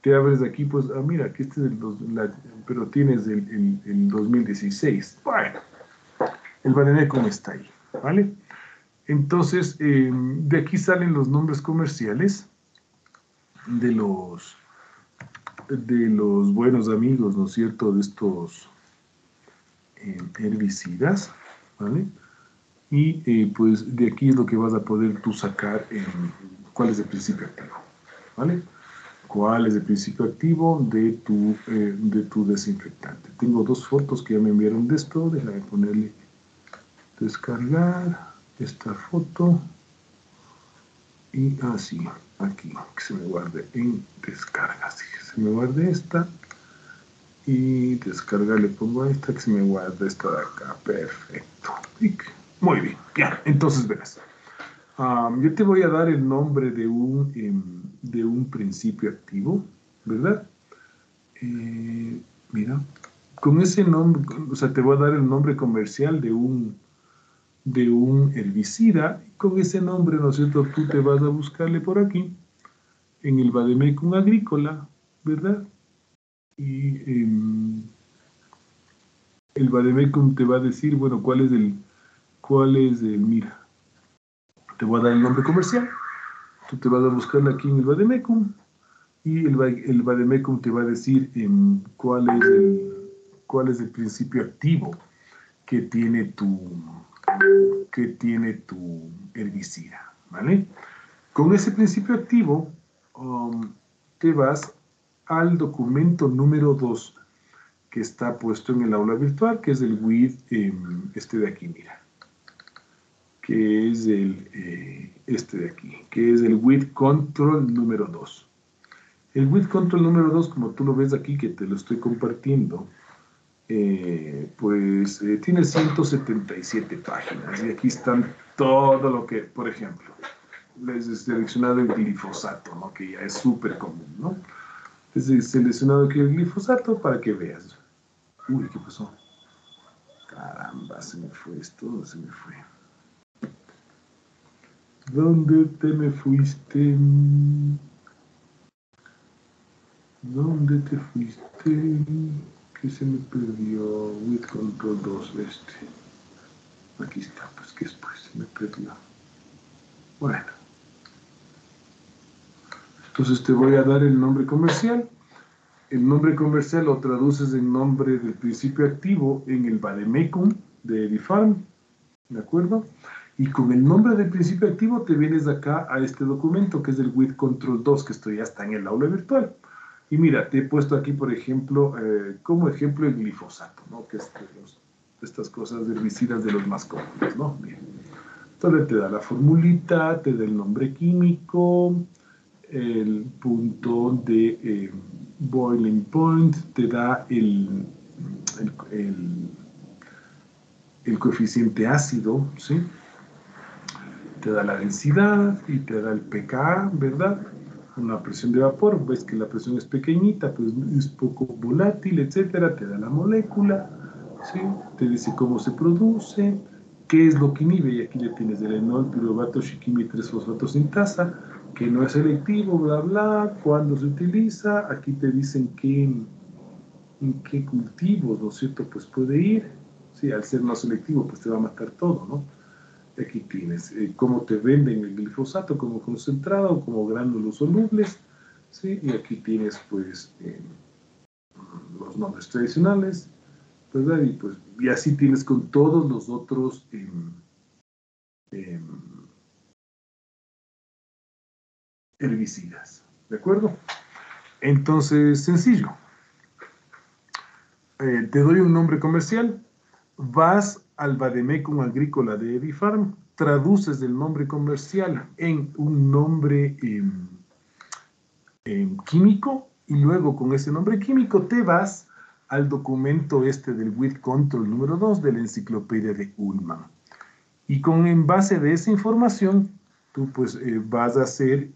Te abres aquí, pues, ah, mira, aquí este es el, dos- pero tienes el, el- el 2016. Bueno, el Vademecum está ahí, ¿vale? Entonces, eh, de aquí salen los nombres comerciales de los, de los buenos amigos, ¿no es cierto?, de estos eh, herbicidas, ¿vale? Y eh, pues de aquí es lo que vas a poder tú sacar cuál es el principio activo, ¿vale? ¿Cuál es el principio activo de tu, eh, de tu desinfectante? Tengo dos fotos que ya me enviaron de esto, déjame ponerle descargar esta foto y así, aquí, que se me guarde en descargas, que se me guarde esta y descargar le pongo a esta que se me guarde esta de acá, perfecto, muy bien, ya, entonces verás. Yo te voy a dar el nombre de un, em, de un principio activo, ¿verdad? Eh, mira, con ese nombre, o sea, te voy a dar el nombre comercial de un, de un herbicida. Con ese nombre, ¿no es cierto? Tú te vas a buscarle por aquí, en el Vademecum agrícola, ¿verdad? Y em, el Vademecum te va a decir, bueno, cuál es el, cuál es el, mira, te voy a dar el nombre comercial. Tú te vas a buscarle aquí en el Vademecum y el, el Vademecum te va a decir cuál, es el, cuál es el principio activo que tiene tu, que tiene tu herbicida, ¿vale? Con ese principio activo um, te vas al documento número 2 que está puesto en el aula virtual, que es el WID, em, este de aquí, mira, que es el, eh, este de aquí, que es el WID Control número 2. El WID Control número 2, como tú lo ves aquí, que te lo estoy compartiendo, eh, pues eh, tiene 177 páginas y aquí están todo lo que, por ejemplo, les he seleccionado el glifosato, ¿no? que ya es súper común, ¿no? Les he seleccionado aquí el glifosato para que veas. Uy, ¿qué pasó? Caramba, se me fue esto, se me fue. ¿Dónde te me fuiste? ¿Dónde te fuiste? Que se me perdió. With Control 2 este. Aquí está, pues que después se me perdió. Bueno. Entonces te voy a dar el nombre comercial. El nombre comercial lo traduces en nombre del principio activo en el Vademecum de Edifarm. ¿De acuerdo? Y con el nombre del principio activo te vienes acá a este documento que es el WIT Control 2, que esto ya está en el aula virtual. Y mira, te he puesto aquí, por ejemplo, eh, como ejemplo el glifosato, ¿no? Que es de, estas cosas de herbicidas de los más comunes, ¿no? Bien. Entonces te da la formulita, te da el nombre químico, el punto de eh, boiling point, te da el, el- el coeficiente ácido, ¿sí? Te da la densidad y te da el pK, ¿verdad? Una presión de vapor, ves que la presión es pequeñita, pues es poco volátil, etcétera, te da la molécula, ¿sí? Te dice cómo se produce, qué es lo que inhibe, y aquí le tienes el enol, piruvato, shiquimi, 3-fosfato sintasa, que no es selectivo, bla, bla, cuándo se utiliza, aquí te dicen en qué cultivos, ¿no es cierto? Pues puede ir, sí, al ser no selectivo, pues te va a matar todo, ¿no? Aquí tienes eh, cómo te venden el glifosato como concentrado, como gránulos solubles, ¿sí? Y aquí tienes, pues, eh, los nombres tradicionales, ¿verdad? Y, pues, y así tienes con todos los otros em, em, herbicidas, ¿de acuerdo? Entonces, sencillo. Eh, te doy un nombre comercial, vas al Vademecum agrícola de Edifarm, traduces el nombre comercial en un nombre em, em, químico y luego con ese nombre químico te vas al documento este del WIT Control número 2 de la enciclopedia de Ullman. Y con en base de esa información, tú pues eh, vas a hacer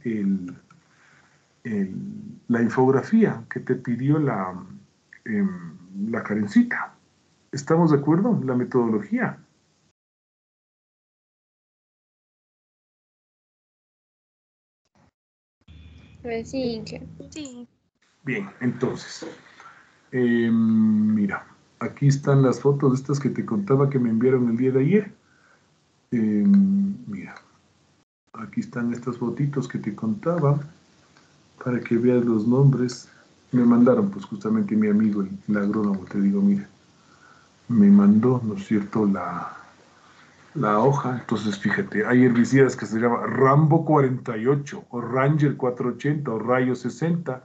la infografía que te pidió la, em, la Karencita. ¿Estamos de acuerdo? La metodología. Sí. Sí. Bien, entonces, em, mira, aquí están las fotos de estas que te contaba que me enviaron el día de ayer. Em, mira, aquí están estas fotitos que te contaba para que veas los nombres. Me mandaron, pues justamente mi amigo, el, el agrónomo, te digo, mira, me mandó, ¿no es cierto?, la, la hoja. Entonces, fíjate, hay herbicidas que se llama Rambo 48 o Ranger 480 o Rayo 60.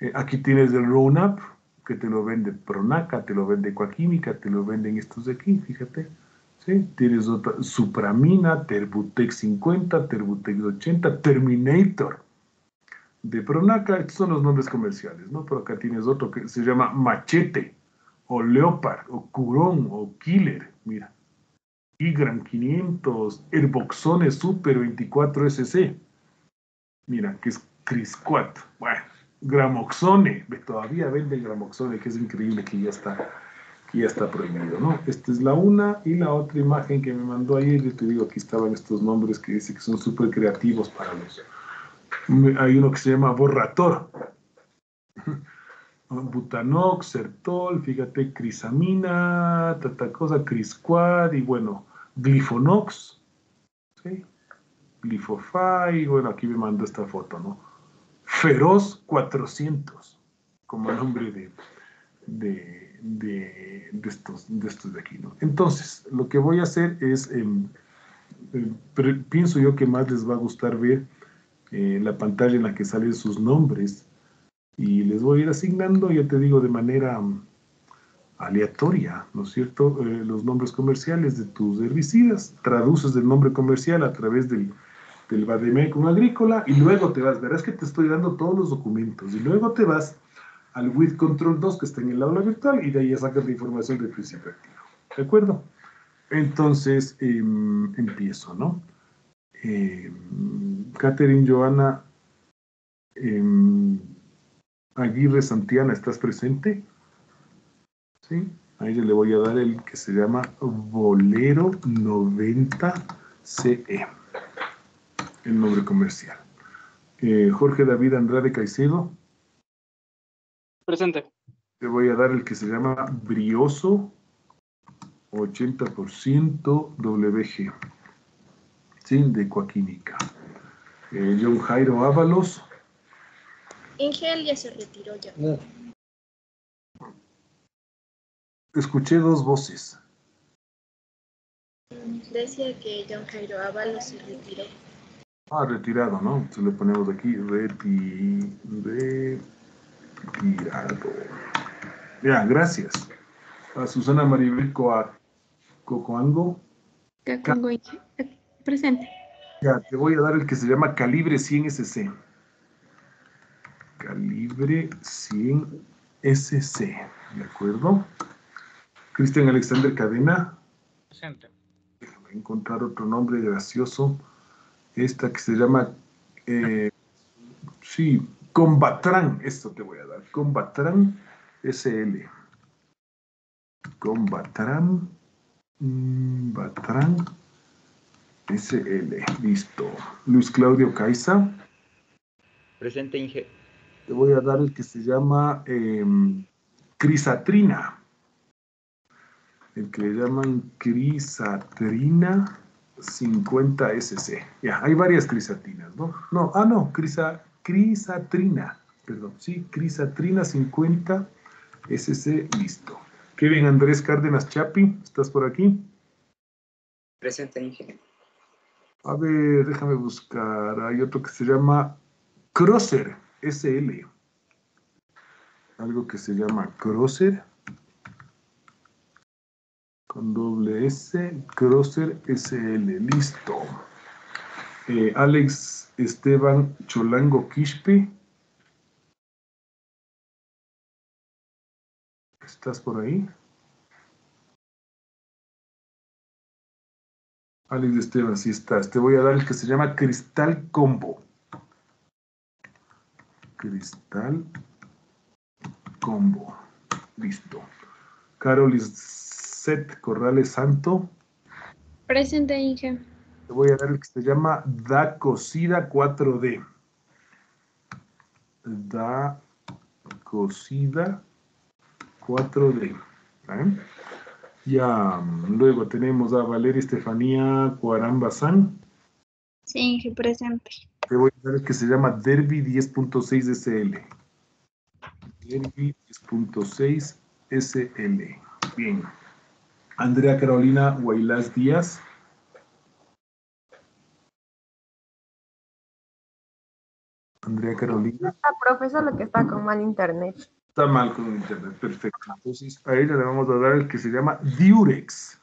Eh, aquí tienes el Roundup, que te lo vende Pronaca, te lo vende Coaquímica, te lo venden estos de aquí, fíjate. ¿sí? Tienes otra, Supramina, Terbutex 50, Terbutex 80, Terminator de Pronaca. Estos son los nombres comerciales, ¿no? Por acá tienes otro que se llama Machete, o Leopard, o Curón, o Killer, mira. Igram 500, Herboxone Super 24 SC. Mira, que es Crisquat. Bueno, Gramoxone. Todavía venden Gramoxone, que es increíble que ya está, que ya está prohibido, ¿no? Esta es la una y la otra imagen que me mandó ayer. Yo te digo, aquí estaban estos nombres que dice que son súper creativos para los. Hay uno que se llama Borrator. Butanox, Sertol, fíjate, Crisamina, tanta cosa, Crisquad y bueno, Glifonox, ¿sí? Glifofy, bueno, aquí me mandó esta foto, ¿no? Feroz 400, como nombre de, de, de, estos, de estos de aquí, ¿no? Entonces, lo que voy a hacer es, em, em, pienso yo que más les va a gustar ver eh, la pantalla en la que salen sus nombres y les voy a ir asignando, ya te digo, de manera mm, aleatoria, ¿no es cierto?, Eh, los nombres comerciales de tus herbicidas. Traduces el nombre comercial a través del, del Bademecum agrícola y luego te vas, verás que te estoy dando todos los documentos y luego te vas al WIT Control 2 que está en el aula virtual y de ahí ya sacas la información del principio activo. ¿De acuerdo? Entonces, em, empiezo, ¿no? Em, Catherine em, Aguirre Santiana, ¿estás presente? Sí, a ella le voy a dar el que se llama Bolero 90 CE, el nombre comercial. Eh, Jorge David Andrade Caicedo, Presente. le voy a dar el que se llama Brioso 80% WG, sí, de Coaquímica. Eh, John Jairo Ábalos, Ingel ya se retiró ya. escuché dos voces. Decía que John Jairo Ábalos se retiró. Ah, retirado, ¿no? Entonces le ponemos aquí reti, retirado. Ya, gracias. A Susana Maribel Coa- Cocoango. Eh, Presente. Ya, te voy a dar el que se llama Calibre 100 SC. Calibre 100 SC, ¿de acuerdo? Cristian Alexander Cadena. Presente. Déjame encontrar otro nombre gracioso. Esta que se llama, eh, sí, Combatran, esto te voy a dar. Combatran SL. Combatran, mm, Batran SL. Listo. Luis Claudio Caiza. Presente, Inge. Te voy a dar el que se llama em, Crisatrina. El que le llaman Crisatrina 50 SC. Ya, hay varias crisatrinas, ¿no? No, ah, no, crisa, Crisatrina. Perdón, sí, Crisatrina 50 SC, listo. Kevin Andrés Cárdenas Chapi, ¿estás por aquí? Presente, Inge. A ver, déjame buscar. Hay otro que se llama Crosser SL. Algo que se llama Crosser. Con doble S. Crosser SL. Listo. Eh, Alex Esteban Cholango Quispe. ¿Estás por ahí? Alex Esteban, sí estás. Te voy a dar el que se llama Cristal Combo. Cristal Combo. Listo. Carol Set Corrales Santo. Presente, Inge. Te voy a dar el que se llama Da Cocida 4D. Da Cocida 4D. ¿vale? Ya, luego tenemos a Valeria Estefanía Cuarambazán. Sí, Inge, presente. Te voy a dar el que se llama Derby 10.6 SL. Derby 10.6 SL. Bien. Andrea Carolina Guailás Díaz. Andrea Carolina. La profesor lo que está con mal internet. Está mal con internet, perfecto. Entonces a ella le vamos a dar el que se llama Diurex.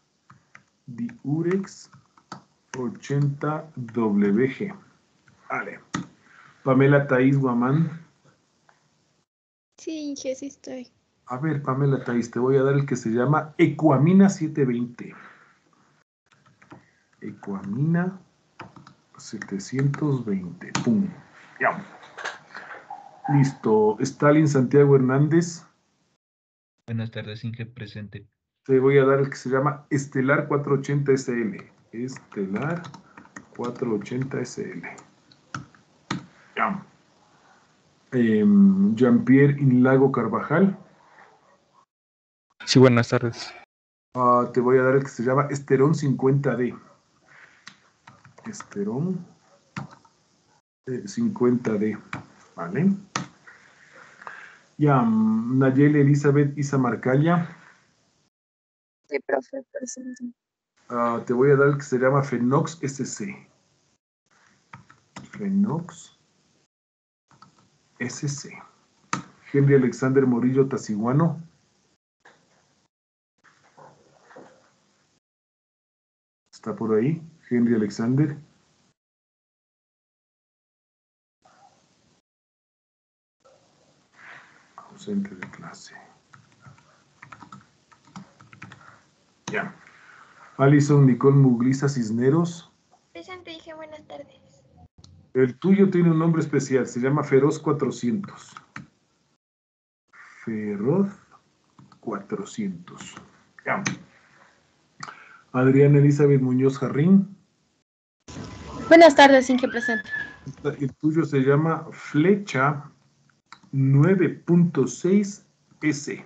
Diurex 80WG. Vale. Pamela Thaís Guamán. Sí, Inge, sí estoy. A ver, Pamela Thaís, te voy a dar el que se llama Ecuamina 720. Ecuamina 720. Pum. Ya. Listo. Stalin Santiago Hernández. Buenas tardes, Inge, presente. Te voy a dar el que se llama Estelar 480 SL. Estelar 480 SL. Ya. Em, Jean-Pierre Inlago Carvajal. Sí, buenas tardes. Ah, te voy a dar el que se llama Esterón 50D. Esterón eh, 50D. ¿Vale? Ya, mm, Nayeli Elizabeth Isa Marcalla. Sí, profe, presente. Ah, te voy a dar el que se llama Fenox SC. Fenox SC. Henry Alexander Morillo Tasiguano. Está por ahí. Henry Alexander. Ausente de clase. Ya. Alison Nicole Mugliza Cisneros. Presente, dije buenas tardes. El tuyo tiene un nombre especial, se llama Feroz 400. Feroz 400. Ya. Adriana Elizabeth Muñoz Jarrín. Buenas tardes, Inge presente. El tuyo se llama Flecha 9.6 S.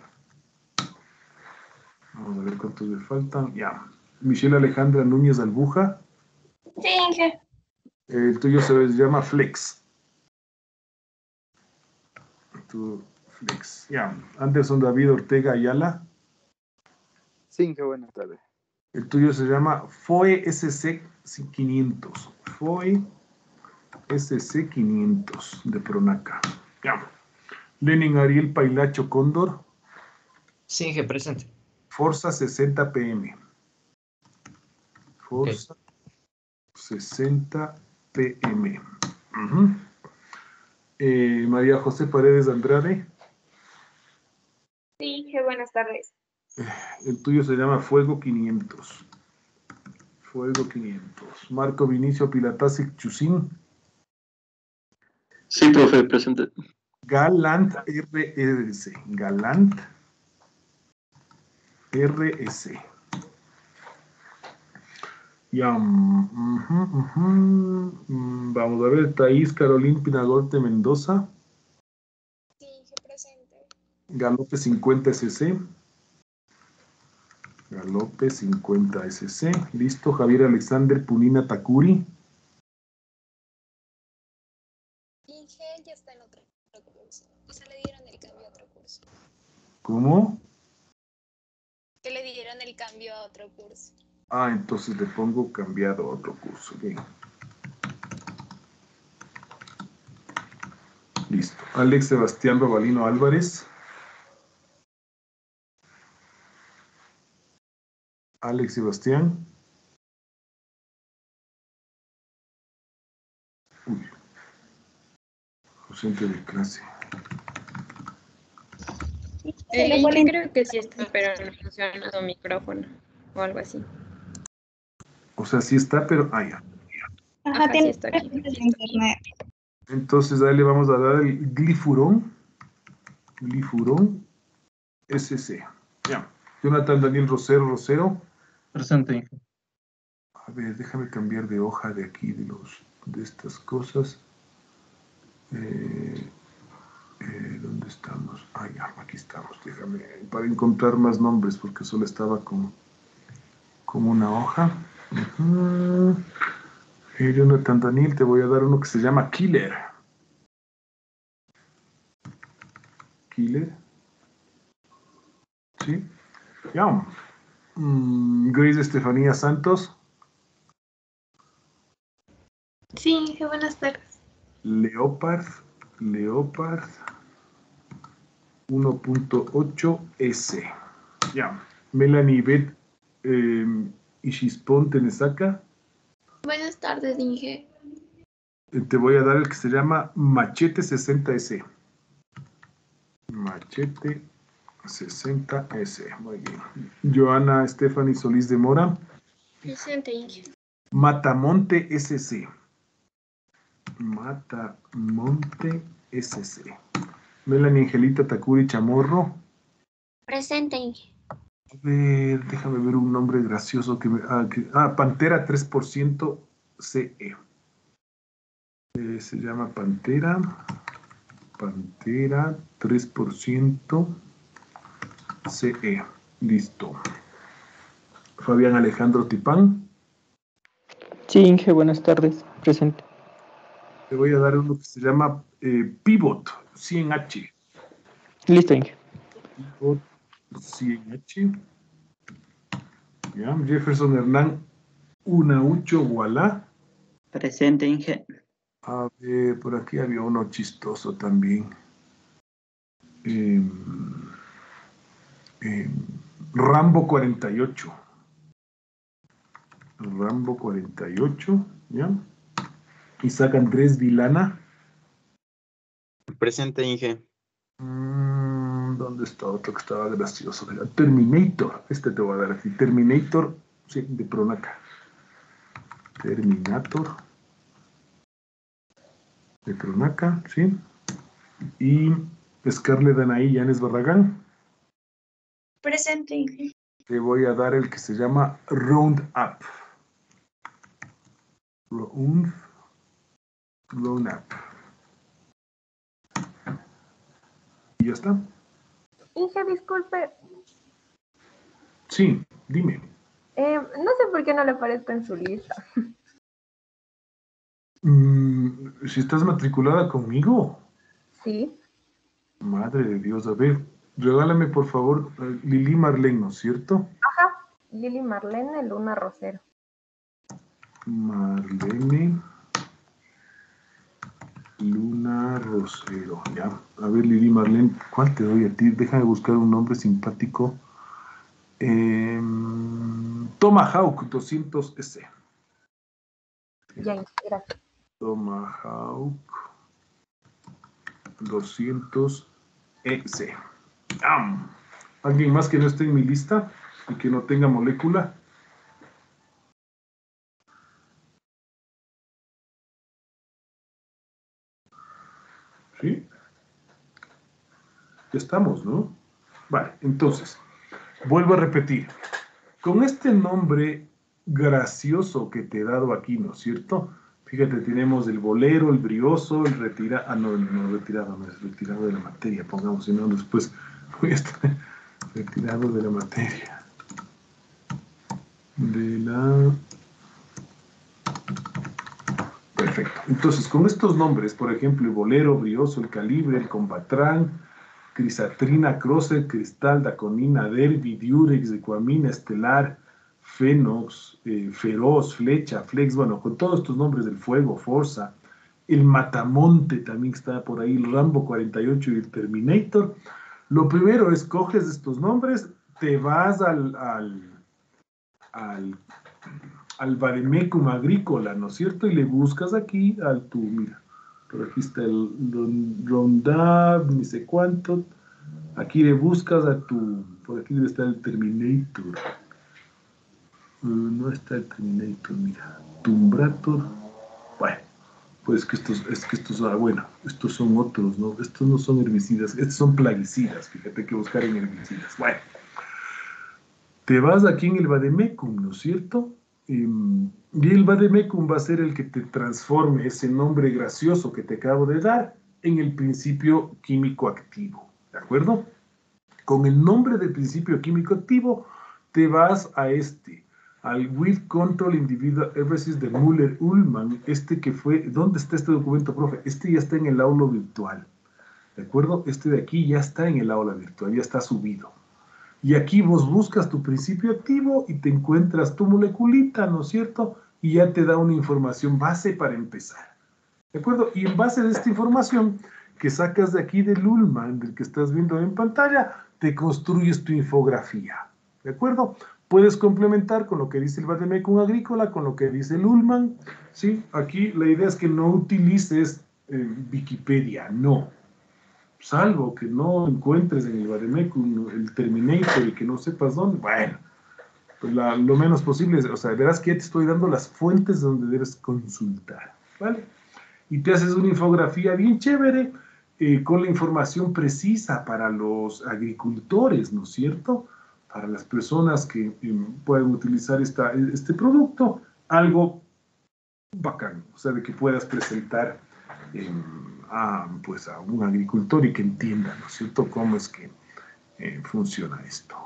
Vamos a ver cuántos le faltan. Ya. Michelle Alejandra Núñez Albuja. Sí, Inge. El tuyo se llama Flex. Tu Flex. Ya. Anderson David Ortega Ayala. Sí, qué buenas tardes. El tuyo se llama FOE SC 500. FOE SC 500 de Pronaca. Ya. Lenin Ariel Pailacho Cóndor. Sí, Inge, presente. Forza 60 PM. Forza 60 PM. Eh, María José Paredes Andrade. Sí, Inge, buenas tardes. El tuyo se llama Fuego 500. Fuego 500. Marco Vinicio Pilatasic Chusín. Sí, profe, presente. Galant RS. Galant RS. Mm, vamos a ver, Thaís Carolín Pinagorte Mendoza. Sí, presente. Galope 50 SC. Galope 50 SC. Listo. Javier Alexander Punina Takuri. Inge ya está en otro, otro curso. O sea, le dieron el cambio a otro curso. ¿Cómo? Que le dieron el cambio a otro curso. Ah, entonces le pongo cambiado a otro curso. Bien. Listo. Alex Sebastián Robalino Álvarez. Alex Sebastián. Uy. Ausente de clase. Eh, Inge creo que sí está, pero no funciona su micrófono o algo así. O sea, sí está, pero... Ah, ya. Ajá, Ajá, sí tiene está aquí. internet. Entonces ahí le vamos a dar el glifurón. Glifurón SC. Ya. Jonathan Daniel Rosero Rosero. Presente. A ver, déjame cambiar de hoja de aquí, de, los, de estas cosas. Eh, eh, ¿Dónde estamos? Ah, ya, aquí estamos. Déjame, para encontrar más nombres, porque solo estaba como, como una hoja. Jonathan Daniel, te voy a dar uno que se llama Killer. Killer. ¿Sí? Ya. Mm, Grace Estefanía Santos. Sí, buenas tardes. Leopard, Leopard 1.8S. Ya. Melanie Beth eh, Ishispon Tenesaka. Buenas tardes, Inge. Te voy a dar el que se llama Machete 60S. Machete 60S. Muy bien. Joana Stephanie Solís de Mora. Presente, Inge. Matamonte SC. Matamonte SC. Melanie Angelita Takuri Chamorro. Presente, Inge. Ver, déjame ver un nombre gracioso que me. Ah, que- ah, Pantera 3% CE. Eh, se llama Pantera. Pantera 3% CE. Listo. Fabián Alejandro Tipán. Sí, Inge, buenas tardes. Presente. Te voy a dar uno que se llama eh, Pivot 100H. Listo, Inge. Pivot 100H. Ya, Jefferson Hernán Unaucho Gualá. Presente, Inge. A ver, por aquí había uno chistoso también. Em, em, Rambo 48. Rambo 48, ¿ya? Isaac Andrés Vilana. Presente, Inge. Mm, ¿Dónde está otro que estaba gracioso? Era Terminator. Este te voy a dar aquí. Terminator, sí, de Pronaca. Terminator. De Pronaca, sí. Y Scarlett Anaí Yanes Barragán. Presente. Te voy a dar el que se llama Roundup. Round, Roundup. Y ya está. Inge, disculpe. Sí, dime. eh, no sé por qué no le aparezco en su lista. Mm, si estás matriculada conmigo. Sí. Madre de Dios, a ver, regálame por favor Lili Marlene, ¿no es cierto? Ajá. Lili Marlene Luna Rosero. Marlene Luna Rosero, ya. A ver, Lili Marlene, ¿cuál te doy a ti? Déjame buscar un nombre simpático. Em, Tomahawk 200S. Ya, gracias. Tomahawk 200S. ¡Am! ¿Alguien más que no esté en mi lista y que no tenga molécula? Ya estamos, ¿no? Vale, entonces, vuelvo a repetir. Con este nombre gracioso que te he dado aquí, ¿no es cierto? Fíjate, tenemos el bolero, el brioso, el retirado. Ah, no, no, retirado, no es retirado de la materia, pongamos, si no, después voy a estar retirado de la materia. De la. Perfecto. Entonces, con estos nombres, por ejemplo, el bolero, brioso, el calibre, el combatrán, crisatrina, croce, cristal, daconina, derby, diurex, ecuamina, estelar, Fenox, eh, Feroz, Flecha, Flex, bueno, con todos estos nombres del fuego, Forza, el Matamonte también está por ahí, el Rambo 48 y el Terminator. Lo primero es, coges estos nombres, te vas al, al, al, al Vademecum agrícola, ¿no es cierto? Y le buscas aquí al tu, mira, por aquí está el Ron- Rondab, ni sé cuánto. Aquí le buscas a tu, por aquí debe estar el Terminator. no está el Terminator, mira. Tumbrator. Bueno, pues que estos, es que estos, ah, bueno, estos son otros, ¿no? Estos no son herbicidas, estos son plaguicidas, fíjate que buscar en herbicidas. Bueno, te vas aquí en el Bademecum, ¿no es cierto? Em, y el Bademecum va a ser el que te transforme ese nombre gracioso que te acabo de dar en el principio químico activo, ¿de acuerdo? Con el nombre del principio químico activo, te vas a este, al With Control Individual Eversys de Müller-Ullmann, este que fue, ¿dónde está este documento, profe? Este ya está en el aula virtual, ¿de acuerdo? Este de aquí ya está en el aula virtual, ya está subido. Y aquí vos buscas tu principio activo y te encuentras tu moleculita, ¿no es cierto? Y ya te da una información base para empezar. ¿De acuerdo? Y en base de esta información que sacas de aquí del Ullman, del que estás viendo en pantalla, te construyes tu infografía. ¿De acuerdo? Puedes complementar con lo que dice el Bademecum Agrícola, con lo que dice el Ullman. ¿sí? Aquí la idea es que no utilices eh, Wikipedia, no salvo que no encuentres en el Bademecum el Terminator y que no sepas dónde, bueno, pues lo menos posible, o sea, verás que ya te estoy dando las fuentes donde debes consultar, ¿vale? Y te haces una infografía bien chévere eh, con la información precisa para los agricultores, ¿no es cierto? Para las personas que em, pueden utilizar esta, este producto, algo bacán, o sea, de que puedas presentar a, pues, a un agricultor y que entienda, ¿no es cierto?, cómo es que eh, funciona esto.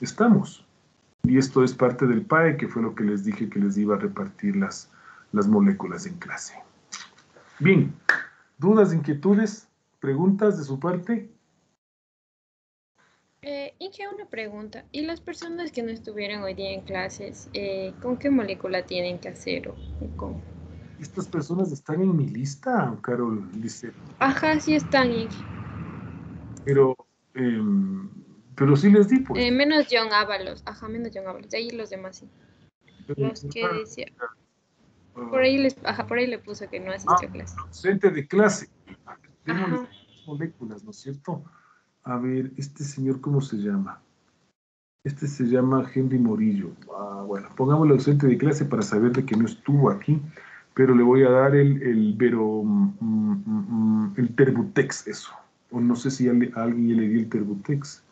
Estamos. Y esto es parte del PAE, que fue lo que les dije que les iba a repartir las, las moléculas en clase. Bien, ¿dudas, inquietudes, preguntas de su parte? Eh, Inge, una pregunta. ¿Y las personas que no estuvieron hoy día en clases, eh, con qué molécula tienen que hacer o cómo? Estas personas están en mi lista, Carol dice. Ajá, sí están. Pero, em, pero sí les di, pues. Eh, menos John Ábalos, ajá, menos John Ábalos. De ahí los demás sí. Los que decía. Por ahí, les, ajá, por ahí le puse que no asistió ah, a clase. Docente de clase. Tenemos moléculas, ¿no es cierto? A ver, este señor, ¿cómo se llama? Este se llama Henry Morillo. Ah, bueno, pongámosle docente de clase para saber de que no estuvo aquí pero le voy a dar el, el Vero, mm, mm, mm, el Terbutex, eso. O no sé si alguien le di el Terbutex.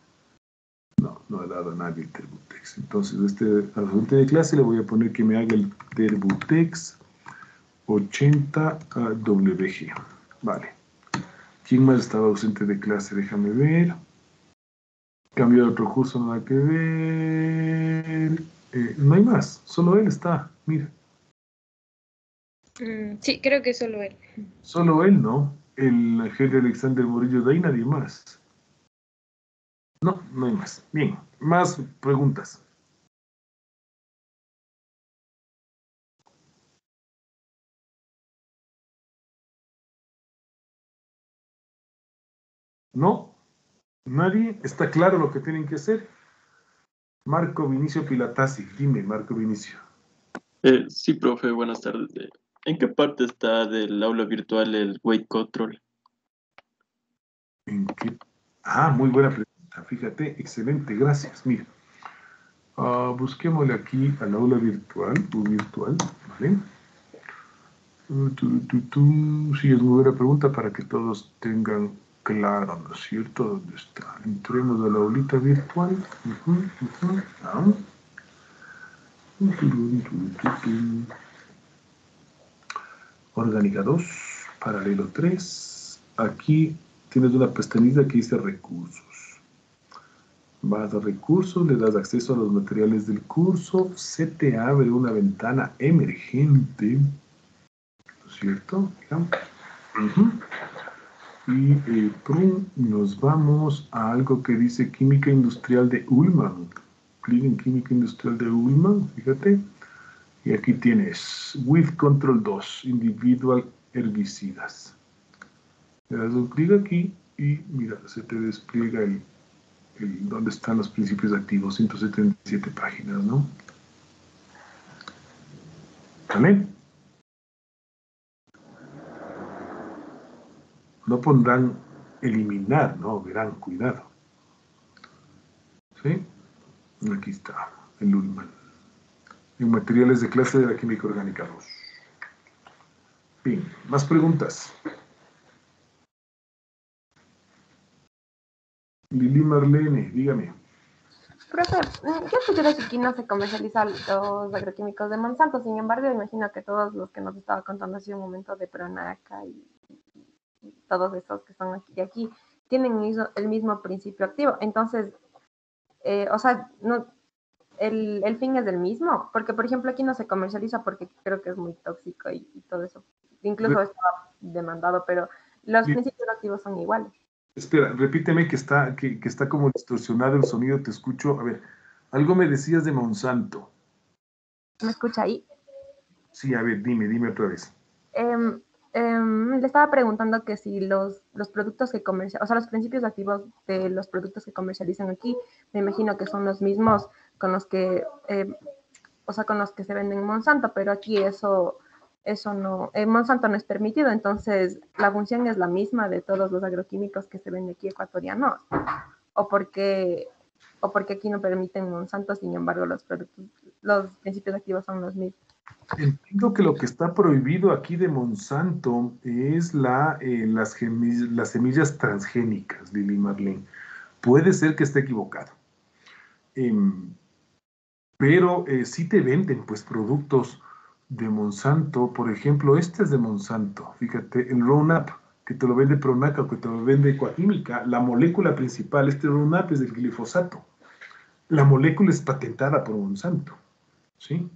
No, no he dado a nadie el Terbutex. Entonces, este, frente de clase le voy a poner que me haga el Terbutex 80 WG. Vale. ¿Quién más estaba ausente de clase? Déjame ver. Cambio de otro curso, nada que ver. Eh, no hay más, solo él está. Mira. Mm, sí, creo que solo él. Solo él, ¿no? El Henry Alexander Murillo, de ahí nadie más. No, no hay más. Bien, más preguntas. ¿No? ¿Nadie? ¿Está claro lo que tienen que hacer? Marco Vinicio Pilatasi, dime, Marco Vinicio. Eh, sí, profe, buenas tardes. ¿En qué parte está del aula virtual el weight control? Ah, muy buena pregunta. Fíjate, excelente, gracias. Mira, uh, busquémosle aquí al aula virtual, tu virtual, ¿vale? sí, es muy buena pregunta para que todos tengan claro, ¿no es cierto? ¿Dónde está? Entremos a la aulita virtual. Orgánica 2, paralelo 3. Aquí tienes una pestañita que dice recursos. Vas a recursos, le das acceso a los materiales del curso, se te abre una ventana emergente, ¿no es cierto? Y eh, nos vamos a algo que dice Química Industrial de Ullman. Clic en Química Industrial de Ullman, fíjate. Y aquí tienes With Control 2, Individual Herbicidas. Le das un clic aquí y mira, se te despliega el, donde están los principios activos, 177 páginas, ¿no? ¿Vale? No pondrán eliminar, no, verán, cuidado. ¿Sí? Aquí está, el Ullman. En materiales de clase de la química orgánica 2. Bien, más preguntas. Lili Marlene, dígame. Profe, mm, yo considero que aquí no se comercializan los agroquímicos de Monsanto, sin embargo, imagino que todos los que nos estaba contando hace un momento de Pronaca y, y todos esos que son aquí, aquí tienen el mismo principio activo. Entonces, eh, o sea, no, el, el fin es el mismo, porque por ejemplo aquí no se comercializa porque creo que es muy tóxico y, y todo eso. Incluso Re- estaba demandado, pero los principios activos son iguales. Espera, repíteme que está, que, que está como distorsionado el sonido, te escucho. A ver, algo me decías de Monsanto. ¿Me escucha ahí? Sí, a ver, dime, dime otra vez. Em, em, le estaba preguntando que si los, los productos que comercializan, o sea, los principios activos de los productos que comercializan aquí, me imagino que son los mismos con los que, em, o sea, con los que se venden en Monsanto, pero aquí eso, eso no, Monsanto no es permitido, entonces la función es la misma de todos los agroquímicos que se venden aquí ecuatorianos, o porque, o porque aquí no permiten Monsanto, sin embargo, los productos, los principios activos son los mismos. Entiendo que lo que está prohibido aquí de Monsanto es eh, las, semillas transgénicas, Lili Marlene. Puede ser que esté equivocado. Em, pero eh, sí te venden pues productos de Monsanto. Por ejemplo, este es de Monsanto. Fíjate, el Roundup, que te lo vende Pronaca que te lo vende Ecuaquímica, la molécula principal, este Roundup es del glifosato. La molécula es patentada por Monsanto. ¿Sí?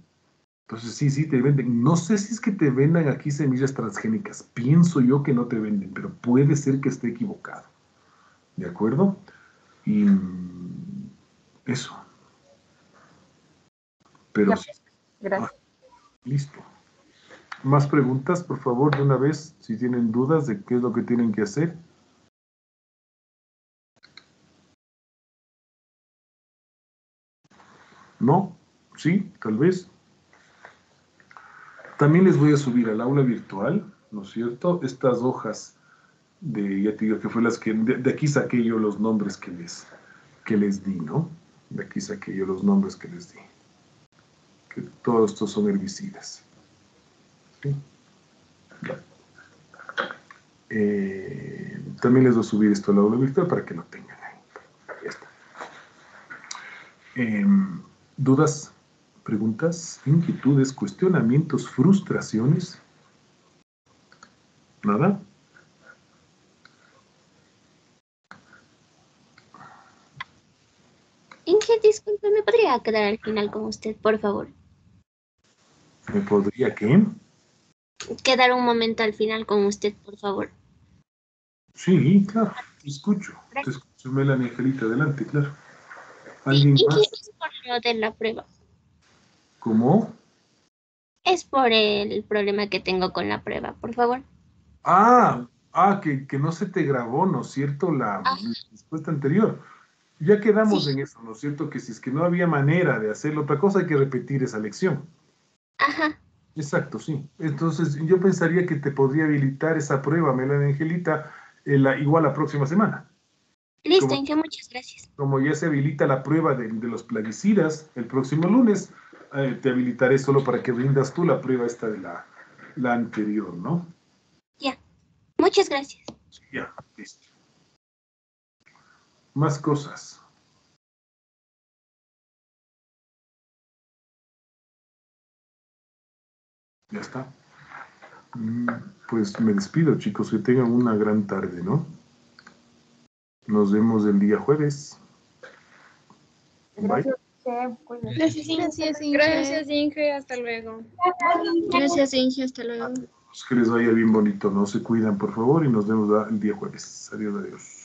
Entonces, sí, sí, te venden. No sé si es que te vendan aquí semillas transgénicas. Pienso yo que no te venden, pero puede ser que esté equivocado. ¿De acuerdo? Y mm, eso. Pero sí, Gracias. listo. Más preguntas, por favor, de una vez, si tienen dudas de qué es lo que tienen que hacer. ¿No? ¿Sí? Tal vez. También les voy a subir al aula virtual, ¿no es cierto? Estas hojas de, ya te digo que fue las que, de, de aquí saqué yo los nombres que les, que les di, ¿no? De aquí saqué yo los nombres que les di. Que todos estos son herbicidas. ¿Sí? Eh, también les voy a subir esto al aula virtual para que lo tengan ahí. Em, ¿Dudas? ¿Preguntas? ¿Inquietudes? ¿Cuestionamientos? ¿Frustraciones? ¿Nada? Inge, disculpe, ¿me podría quedar al final con usted, por favor? ¿Me podría qué? Quedar un momento al final con usted, por favor. Sí, claro, te escucho. Te escucho, Melanie Angelita, adelante, claro. ¿Alguien más? es por lo de la prueba. ¿Cómo? Es por el problema que tengo con la prueba, por favor. Ah, ah, que, que no se te grabó, ¿no es cierto? La, la respuesta anterior. Ya quedamos en eso, ¿no es cierto? Que si es que no había manera de hacerlo, otra cosa hay que repetir esa lección. Ajá. Exacto, sí. Entonces, yo pensaría que te podría habilitar esa prueba, Melanie Angelita, eh, la- igual la próxima semana. Listo, Como- Inge, muchas gracias. Como ya se habilita la prueba de, de los plaguicidas el próximo lunes, eh, te habilitaré solo para que rindas tú la prueba esta de la, la anterior, ¿no? Ya. Muchas gracias. Ya, listo. Más cosas. Ya está. Mm, Pues me despido, chicos. Que tengan una gran tarde, ¿no? Nos vemos el día jueves. Bye. Gracias, Inge. Gracias, Inge. Hasta luego. Gracias, Inge. Hasta luego. Pues que les vaya bien bonito. No se cuidan, por favor, y nos vemos el día jueves. Adiós, adiós.